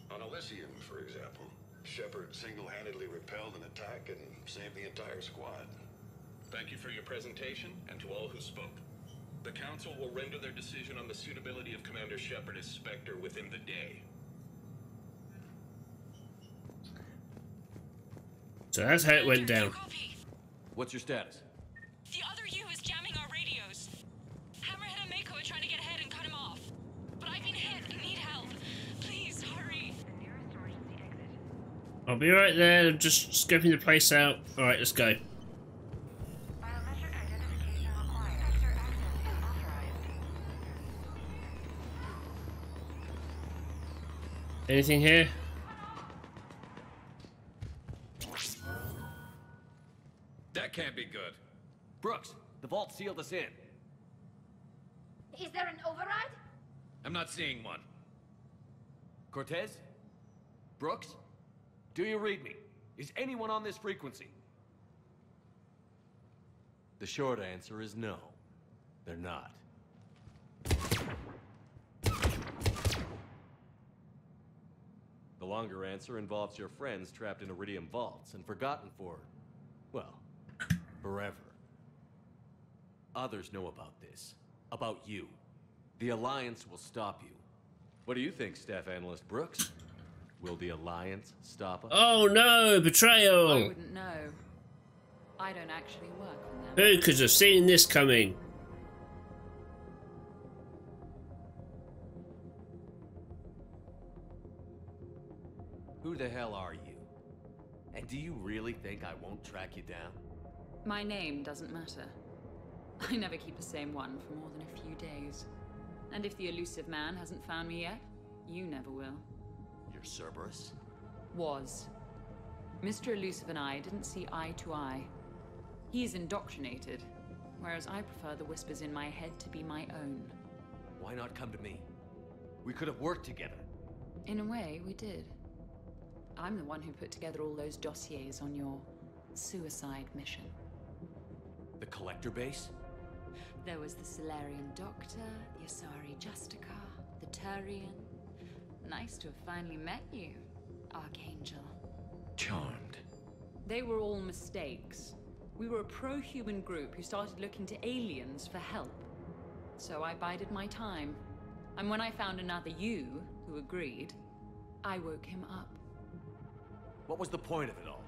On Elysium, for example, Shepard single-handedly repelled an attack and saved the entire squad. Thank you for your presentation and to all who spoke. The Council will render their decision on the suitability of Commander Shepard as Spectre within the day. So that's how it went down. What's your status? The other U is jamming our radios. Hammerhead and Mako are trying to get ahead and cut him off. But I've been hit and need help. Please hurry. I'll be right there. I'm just scoping the place out. All right, let's go. Anything here? Sealed us in. Is there an override? I'm not seeing one. Cortez? Brooks? Do you read me? Is anyone on this frequency? The short answer is no. They're not. The longer answer involves your friends trapped in Iridium vaults and forgotten for, well, forever. Others know about this. About you. The Alliance will stop you. What do you think, Staff Analyst Brooks? Will the Alliance stop us? Oh no, betrayal! I betrayal! wouldn't know. I don't actually work on them. Who could have seen this coming? Who the hell are you? And do you really think I won't track you down? My name doesn't matter. I never keep the same one for more than a few days. And if the Illusive Man hasn't found me yet, you never will. You're Cerberus? Was. Mr. Illusive and I didn't see eye to eye. He's indoctrinated, whereas I prefer the whispers in my head to be my own. Why not come to me? We could have worked together. In a way, we did. I'm the one who put together all those dossiers on your suicide mission. The Collector base? There was the Salarian Doctor, the Asari Justicar, the Turian. Nice to have finally met you, Archangel. Charmed. They were all mistakes. We were a pro-human group who started looking to aliens for help. So I bided my time. And when I found another you who agreed, I woke him up. What was the point of it all?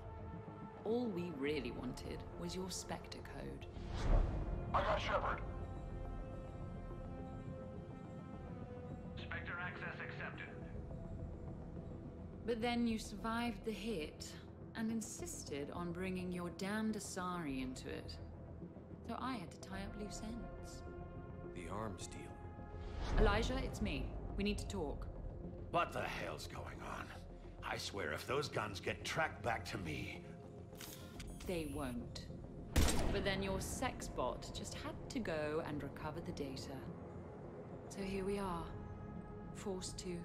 All we really wanted was your Spectre code. I got Shepard. Spectre access accepted. But then you survived the hit and insisted on bringing your damned Asari into it. So I had to tie up loose ends. The arms dealer. Elijah, it's me. We need to talk. What the hell's going on? I swear if those guns get tracked back to me, They won't. But then your sex bot just had to go and recover the data. So here we are, forced to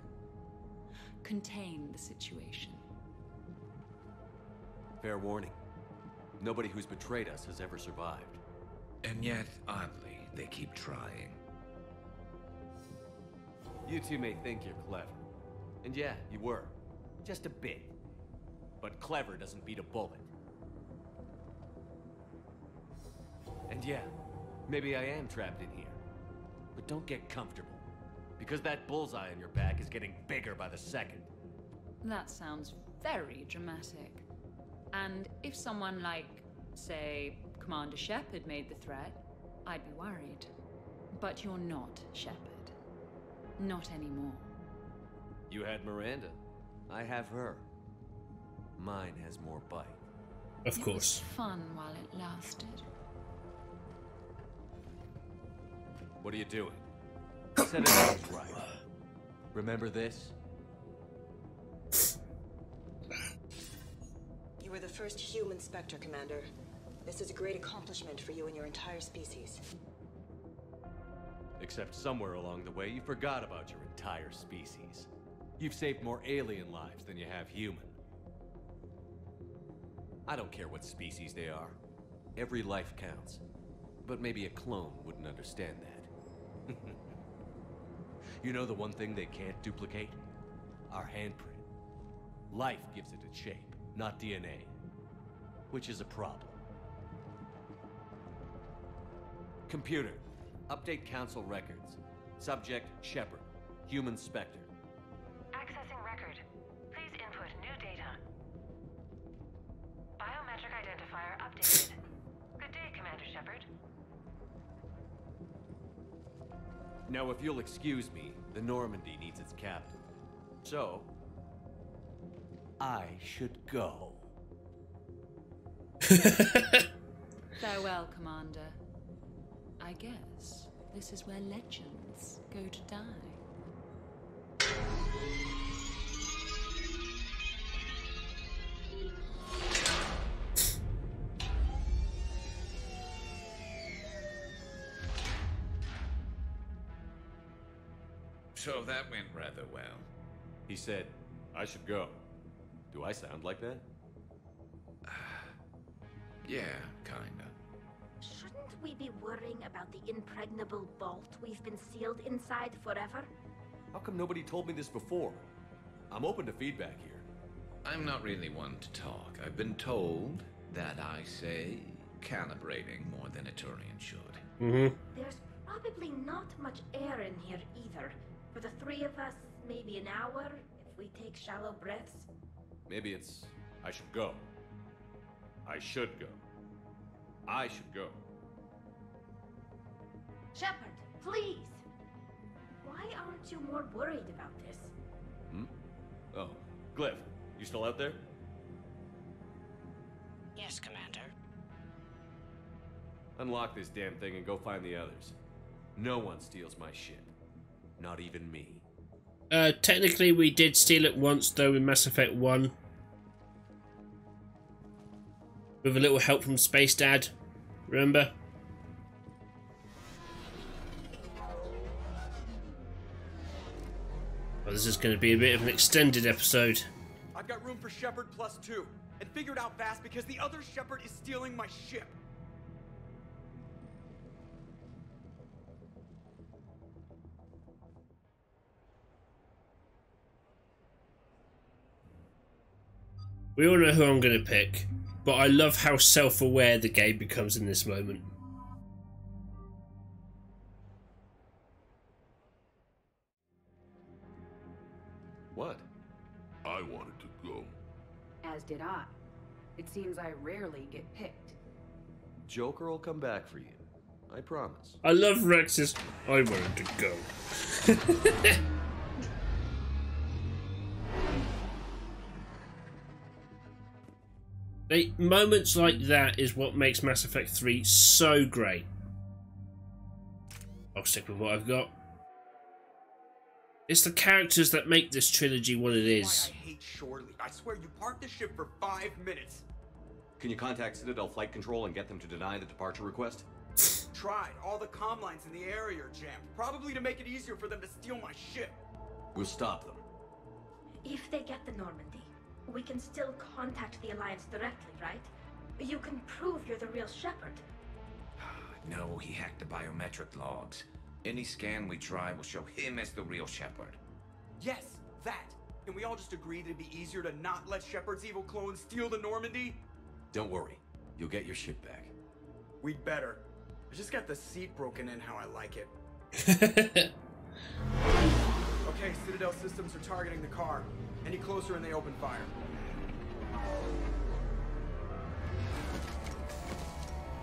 contain the situation. Fair warning. Nobody who's betrayed us has ever survived. And yet, oddly, they keep trying. You two may think you're clever. And yeah, you were. Just a bit. But clever doesn't beat a bullet. And yeah, maybe I am trapped in here. But don't get comfortable. Because that bullseye on your back is getting bigger by the second. That sounds very dramatic. And if someone like, say, Commander Shepard made the threat, I'd be worried. But you're not Shepard. Not anymore. You had Miranda. I have her. Mine has more bite. Of It course. was fun while it lasted. What are you doing? Set it things right. Remember this? You were the first human Spectre, Commander. This is a great accomplishment for you and your entire species. Except somewhere along the way, you forgot about your entire species. You've saved more alien lives than you have human. I don't care what species they are. Every life counts. But maybe a clone wouldn't understand that. you know the one thing they can't duplicate? Our handprint. Life gives it its shape, not DNA. Which is a problem. Computer, update Council records. Subject, Shepard. Human Spectre. Accessing record. Please input new data. Biometric identifier updated. Good day, Commander Shepard. Now, if you'll excuse me, the Normandy needs its captain. So, I should go. Farewell, Commander. I guess this is where legends go to die. So that went rather well. He said, I should go. Do I sound like that? Yeah, kinda. Shouldn't we be worrying about the impregnable vault we've been sealed inside forever? How come nobody told me this before? I'm open to feedback here. I'm not really one to talk. I've been told that I say calibrating more than a Turian should. Mm-hmm. There's probably not much air in here either. For the three of us, maybe an hour if we take shallow breaths. Maybe it's I should go. I should go. I should go. Shepard, please! Why aren't you more worried about this? Hmm? Oh, Glyph, you still out there? Yes, Commander. Unlock this damn thing and go find the others. No one steals my ship. Not even me. Uh, technically, we did steal it once, though, in Mass Effect 1. With a little help from Space Dad. Remember? Well, this is going to be a bit of an extended episode. I've got room for Shepard plus two, and figured out fast because the other Shepard is stealing my ship. We all know who I'm going to pick, but I love how self-aware the game becomes in this moment. What? I wanted to go. As did I. It seems I rarely get picked. Joker will come back for you. I promise. I love Wrex's. I wanted to go. They, moments like that is what makes Mass Effect 3 so great. I'll stick with what I've got. It's the characters that make this trilogy what it is. Why I hate Shorely. I swear you parked the ship for five minutes. Can you contact Citadel Flight Control and get them to deny the departure request? Tried. All the comm lines in the area are jammed. Probably to make it easier for them to steal my ship. We'll stop them. If they get the Normandy, we can still contact the Alliance directly, right? You can prove you're the real Shepard. No, he hacked the biometric logs. Any scan we try will show him as the real Shepard. Yes, that. Can we all just agree that it'd be easier to not let Shepard's evil clone steal the Normandy? Don't worry. You'll get your ship back. We'd better. I just got the seat broken in how I like it. okay, Citadel systems are targeting the car. Any closer and they open fire.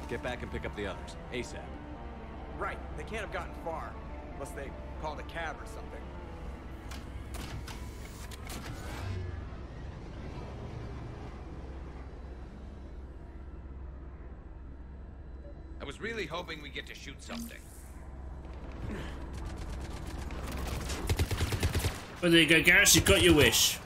Get back and pick up the others. ASAP. Right, they can't have gotten far. Unless they called a cab or something. I was really hoping we'd get to shoot something. Well, there you go, Garrus, You've got your wish.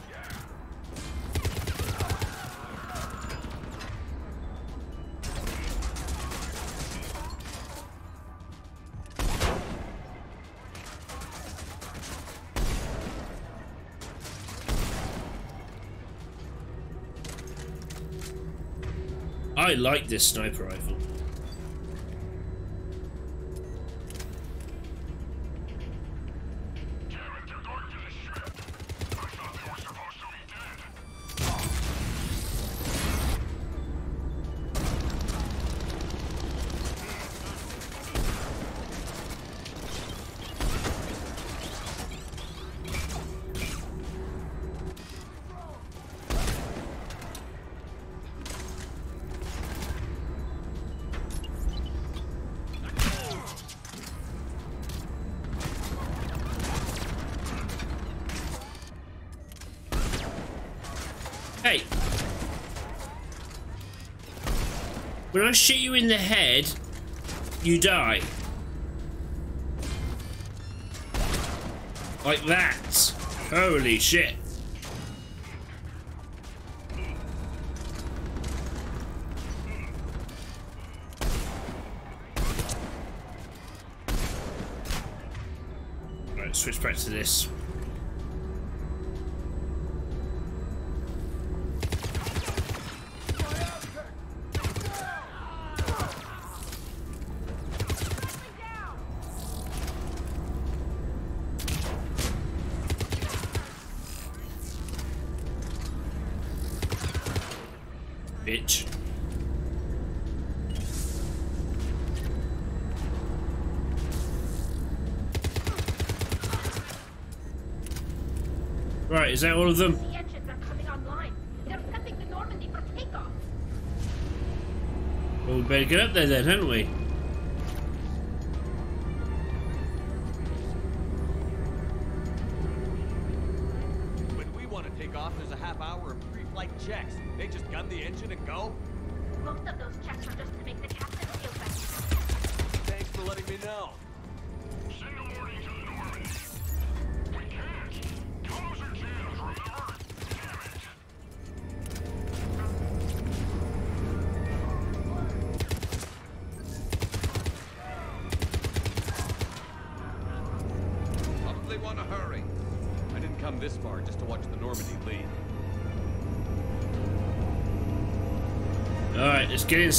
I like this sniper rifle. Shoot you in the head, you die. Like that. Holy shit. Switch back to this. Bitch. Right, is that all of them? The engines are coming online. They're prepping the Normandy for takeoff. Well, we better get up there then, haven't we?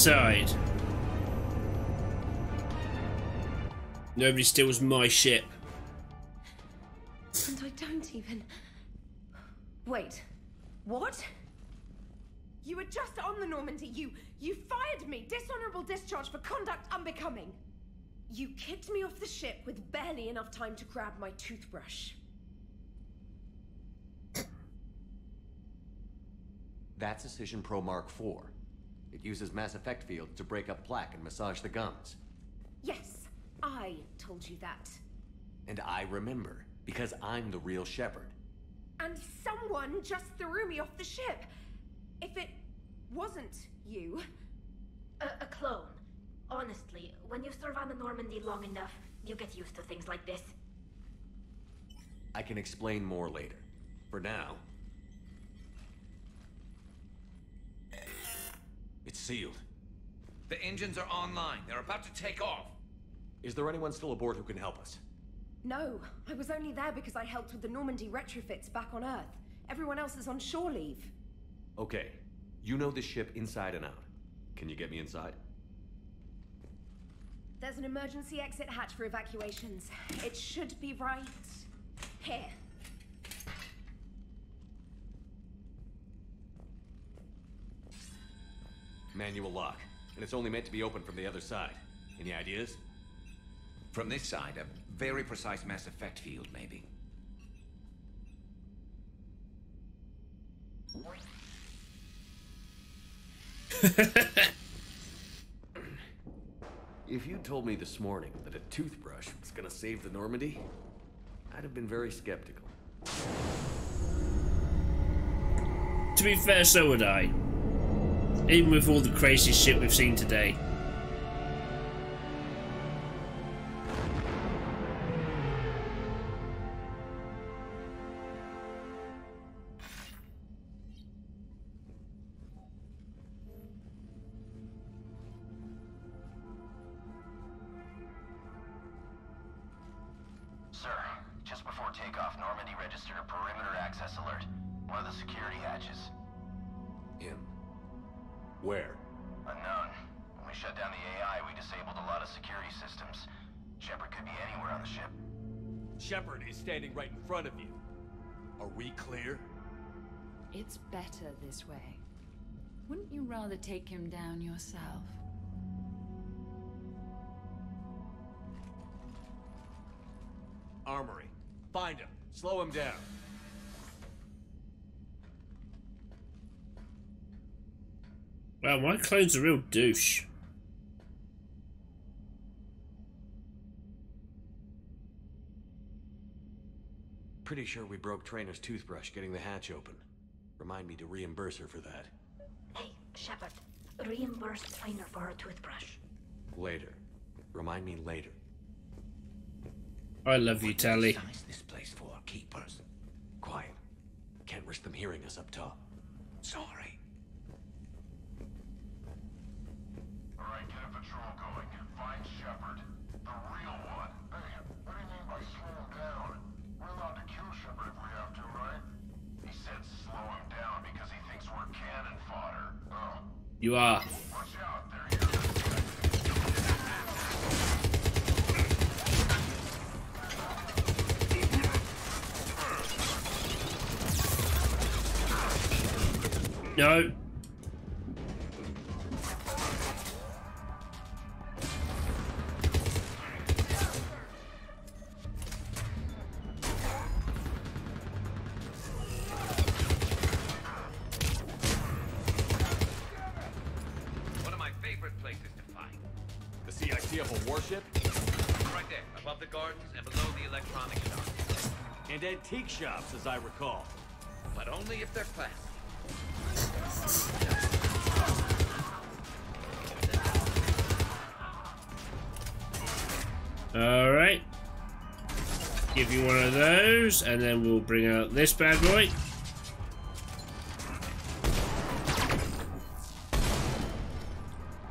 Inside. Nobody steals my ship. And I don't even. Wait. What? You were just on the Normandy. You you fired me. Dishonorable discharge for conduct unbecoming. You kicked me off the ship with barely enough time to grab my toothbrush. That's Cision Pro Mark IV. It uses mass effect fields to break up plaque and massage the gums. Yes, I told you that. And I remember, because I'm the real Shepard. And someone just threw me off the ship. If it wasn't you. A, a clone. Honestly, when you serve on the Normandy long enough, you get used to things like this. I can explain more later. For now... It's sealed. The engines are online. They're about to take off. Is there anyone still aboard who can help us? No, I was only there because I helped with the Normandy retrofits back on Earth. Everyone else is on shore leave. Okay. You know this ship inside and out. Can you get me inside? There's an emergency exit hatch for evacuations. It should be right here. Manual lock. And it's only meant to be opened from the other side. Any ideas? From this side, a very precise mass effect field, maybe. If you told me this morning that a toothbrush was gonna save the Normandy, I'd have been very skeptical. To be fair, so would I. Even with all the crazy shit we've seen today. This way. Wouldn't you rather take him down yourself? Armory. Find him. Slow him down. Wow, my clone's a real douche. Pretty sure we broke Traynor's toothbrush getting the hatch open. Remind me to reimburse her for that. Hey, Shepard, reimburse Traynor for her toothbrush. Later. Remind me later. I love you, Tali. Size this place for keepers. Quiet. Can't risk them hearing us up top. Sorry. Alright, get a patrol going. Find Shepard. The real one. Hey, what do you mean by slow him down? We're allowed to kill Shepard if we have to, right? He said slow him down because he thinks we're cannon fodder. Oh. You are. No. Antique shops, as I recall. But only if they're classy. Alright. Give you one of those, and then we'll bring out this bad boy.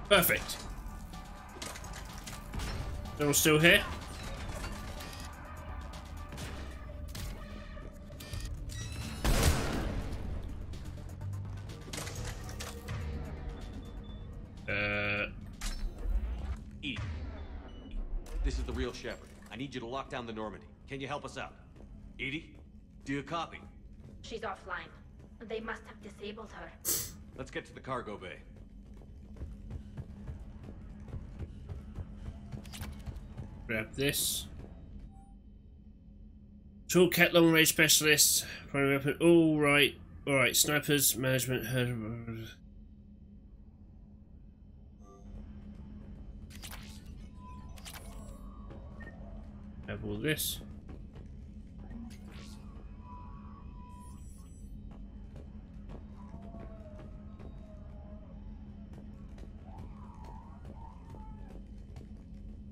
Perfect. They're all still here? You to lock down the Normandy. Can you help us out? EDI? Do you copy? She's offline. They must have disabled her. Let's get to the cargo bay. grab this. Toolcat long range specialist. Primary weapon. All right. All right. Snipers management. Have all this.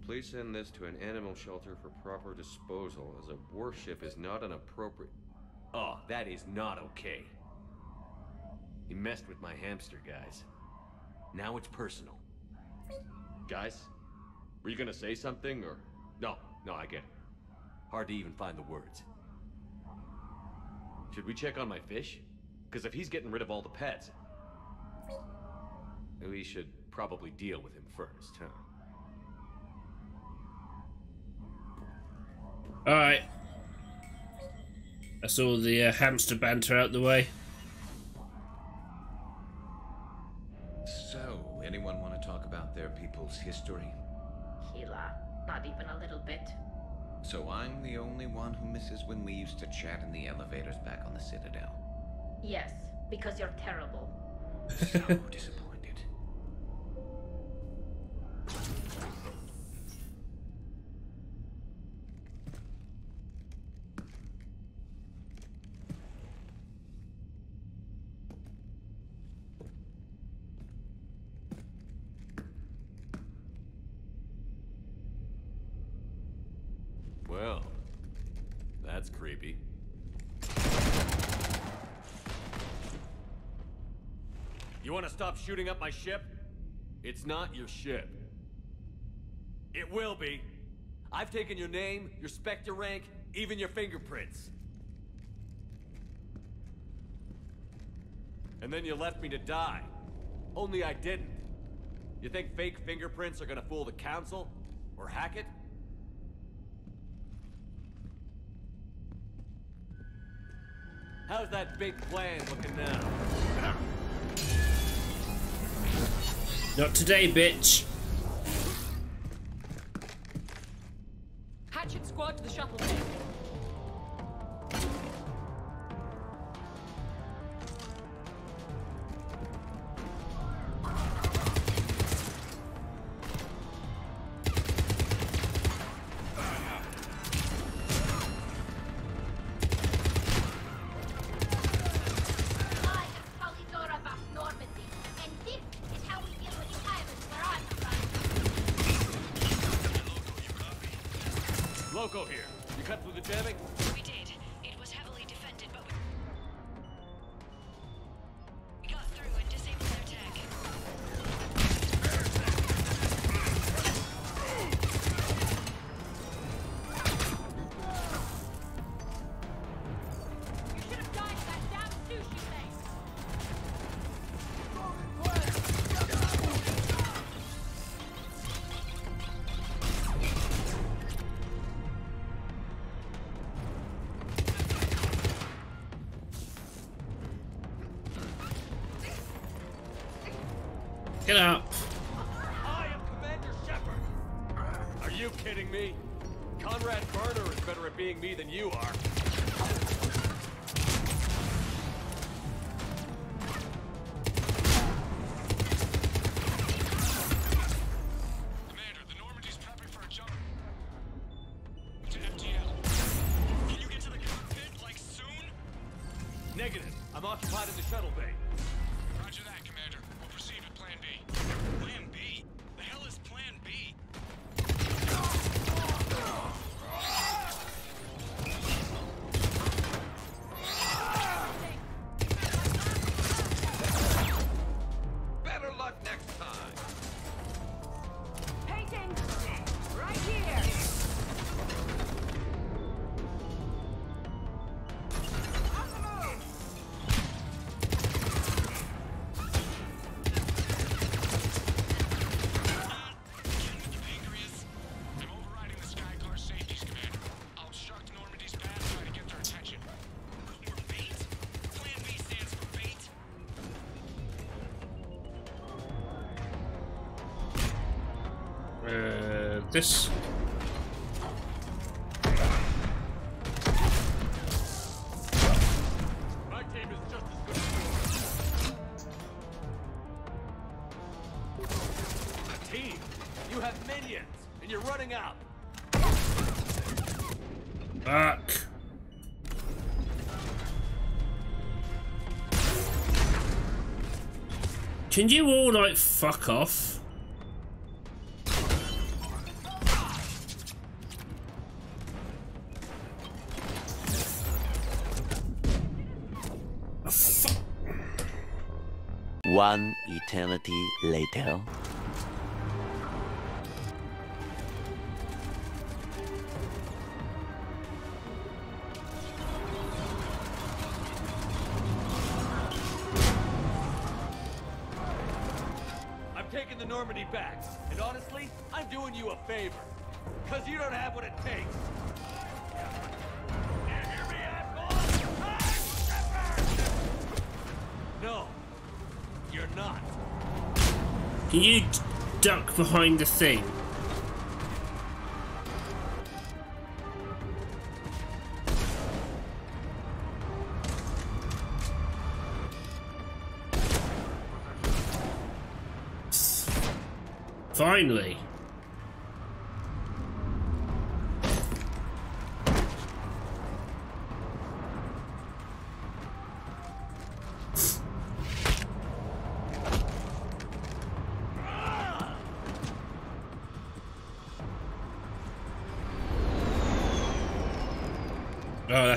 Please send this to an animal shelter for proper disposal, as a warship is not an appropriate. Oh, that is not okay. You messed with my hamster, guys. Now it's personal. Guys, were you gonna say something, or? No, no, I get it. Hard to even find the words. Should we check on my fish? Because if he's getting rid of all the pets, we should probably deal with him first, huh? Alright. That's all the uh, hamster banter out the way. So, anyone want to talk about their people's history? Not even a little bit. So I'm the only one who misses when we used to chat in the elevators back on the Citadel. Yes, because you're terrible. So disappointed. stop shooting up my ship? It's not your ship. It will be. I've taken your name, your Spectre rank, even your fingerprints. And then you left me to die. Only I didn't. You think fake fingerprints are gonna fool the Council? Or hack it? How's that big plan looking now? Not today, bitch. Hatchet squad to the shuttle. this. Team. A team? You have minions, and you're running out. Back. Can you all, like, fuck off? One eternity later. behind the scene.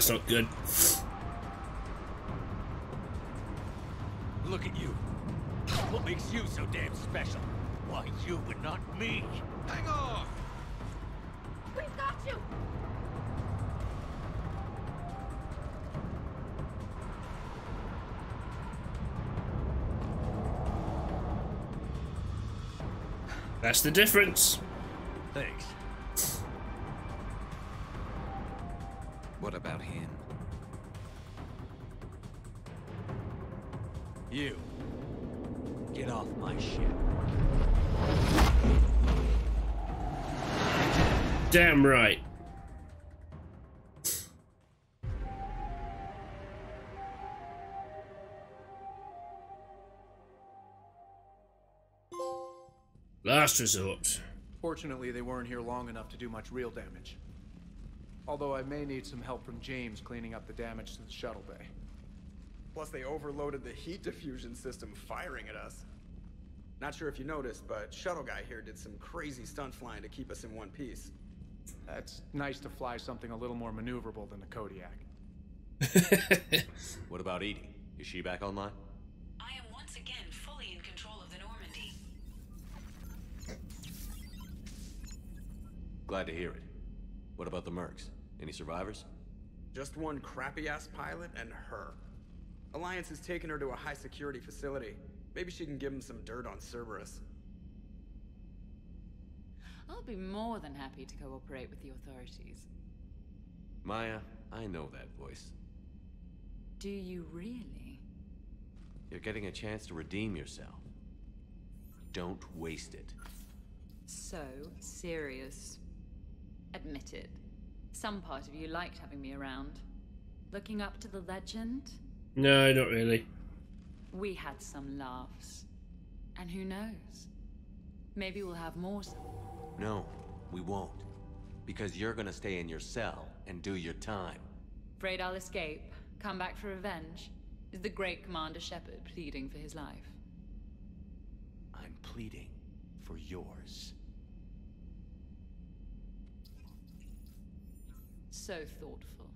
that's not good. Look at you. What makes you so damn special? Why you but not me? Hang on! We've got you! That's the difference. Thanks. Damn right. Last resort. Fortunately, they weren't here long enough to do much real damage. Although I may need some help from James cleaning up the damage to the shuttle bay. Plus, they overloaded the heat diffusion system firing at us. Not sure if you noticed, but Shuttle Guy here did some crazy stunt flying to keep us in one piece. That's nice to fly something a little more maneuverable than the Kodiak. What about EDI? Is she back online? I am once again fully in control of the Normandy. Glad to hear it. What about the Mercs? Any survivors? Just one crappy-ass pilot and her. Alliance has taken her to a high-security facility. Maybe she can give him some dirt on Cerberus. I'll be more than happy to cooperate with the authorities. Maya, I know that voice. Do you really? You're getting a chance to redeem yourself. Don't waste it. So serious. Admit it. Some part of you liked having me around. Looking up to the legend? No, not really. We had some laughs. And who knows? Maybe we'll have more. S- No, we won't. Because you're gonna stay in your cell and do your time. Afraid I'll escape, come back for revenge? Is the great Commander Shepard pleading for his life? I'm pleading for yours. So thoughtful.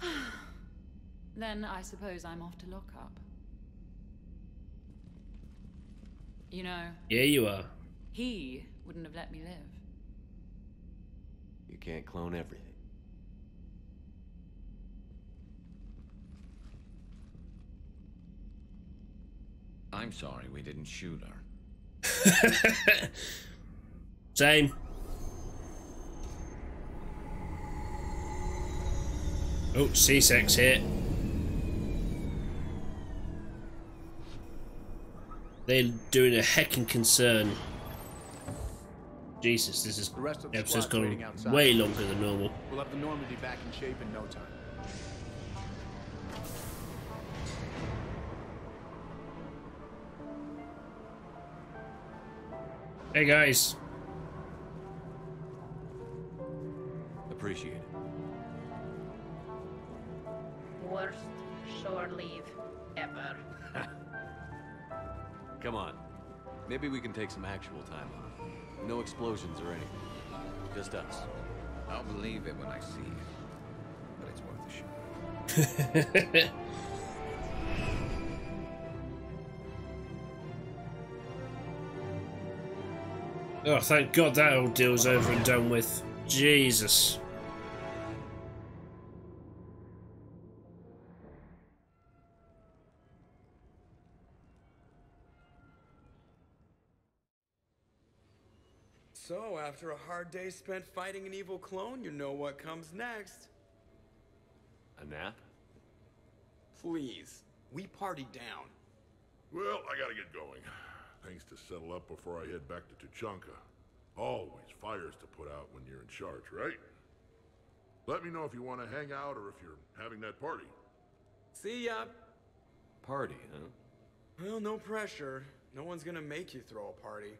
then I suppose I'm off to lock up. You know, Yeah, you are. he wouldn't have let me live. You can't clone everything. I'm sorry we didn't shoot her. Same. Oh, C-Sec here. They're doing a heckin' concern. Jesus, this is The rest of the episode's squad's waiting gone outside. way longer than normal. We'll have the Normandy back in shape in no time. Hey guys. Appreciate it. Worst shore leave ever. Come on. Maybe we can take some actual time off. No explosions or anything. Just us. I'll believe it when I see it. But it's worth a shot. Oh, thank God that old deal's over and done with. Jesus. After a hard day spent fighting an evil clone, you know what comes next. A nap? Please. We party down. Well, I gotta get going. Things to settle up before I head back to Tuchanka. Always fires to put out when you're in charge, right? Let me know if you want to hang out or if you're having that party. See ya. Party, huh? Well, no pressure. No one's gonna make you throw a party.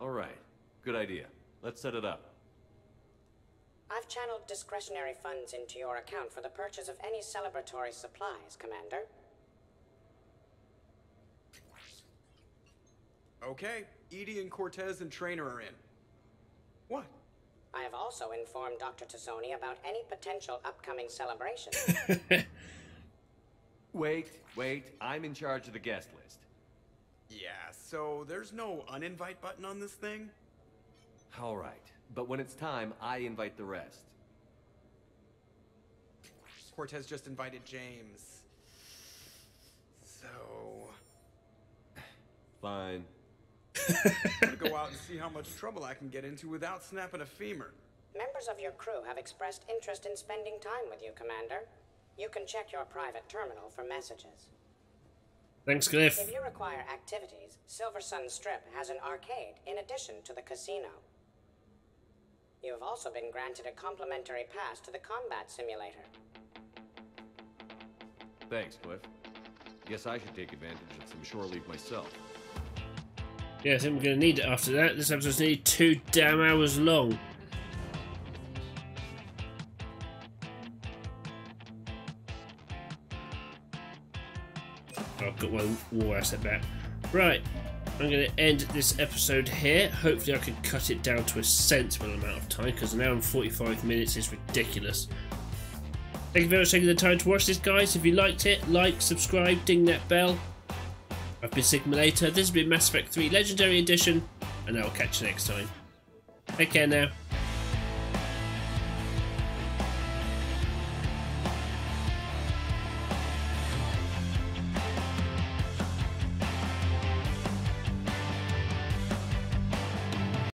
All right. Good idea. Let's set it up. I've channeled discretionary funds into your account for the purchase of any celebratory supplies, Commander. Okay, EDI and Cortez and Traynor are in. What? I have also informed Dr. T'Soni about any potential upcoming celebrations. Wait, wait. I'm in charge of the guest list. Yeah, so there's no uninvite button on this thing? All right. But when it's time, I invite the rest. Cortez just invited James. So. Fine. I'm gonna go out and see how much trouble I can get into without snapping a femur. Members of your crew have expressed interest in spending time with you, Commander. You can check your private terminal for messages. Thanks, Glyph. If you require activities, Silver Sun Strip has an arcade in addition to the casino. You have also been granted a complimentary pass to the combat simulator. Thanks, Glyph. Guess I should take advantage of some shore leave myself. Yeah, I think we're going to need it after that. This episode's nearly two damn hours long. Oh, I've got one war asset back. Right, I'm going to end this episode here. Hopefully I can cut it down to a sensible amount of time because an hour and 45 minutes is ridiculous. Thank you very much for taking the time to watch this, guys. If you liked it, like, subscribe, ding that bell. I've been Sigma Later. This has been Mass Effect 3 Legendary Edition, and I'll catch you next time. Take care now.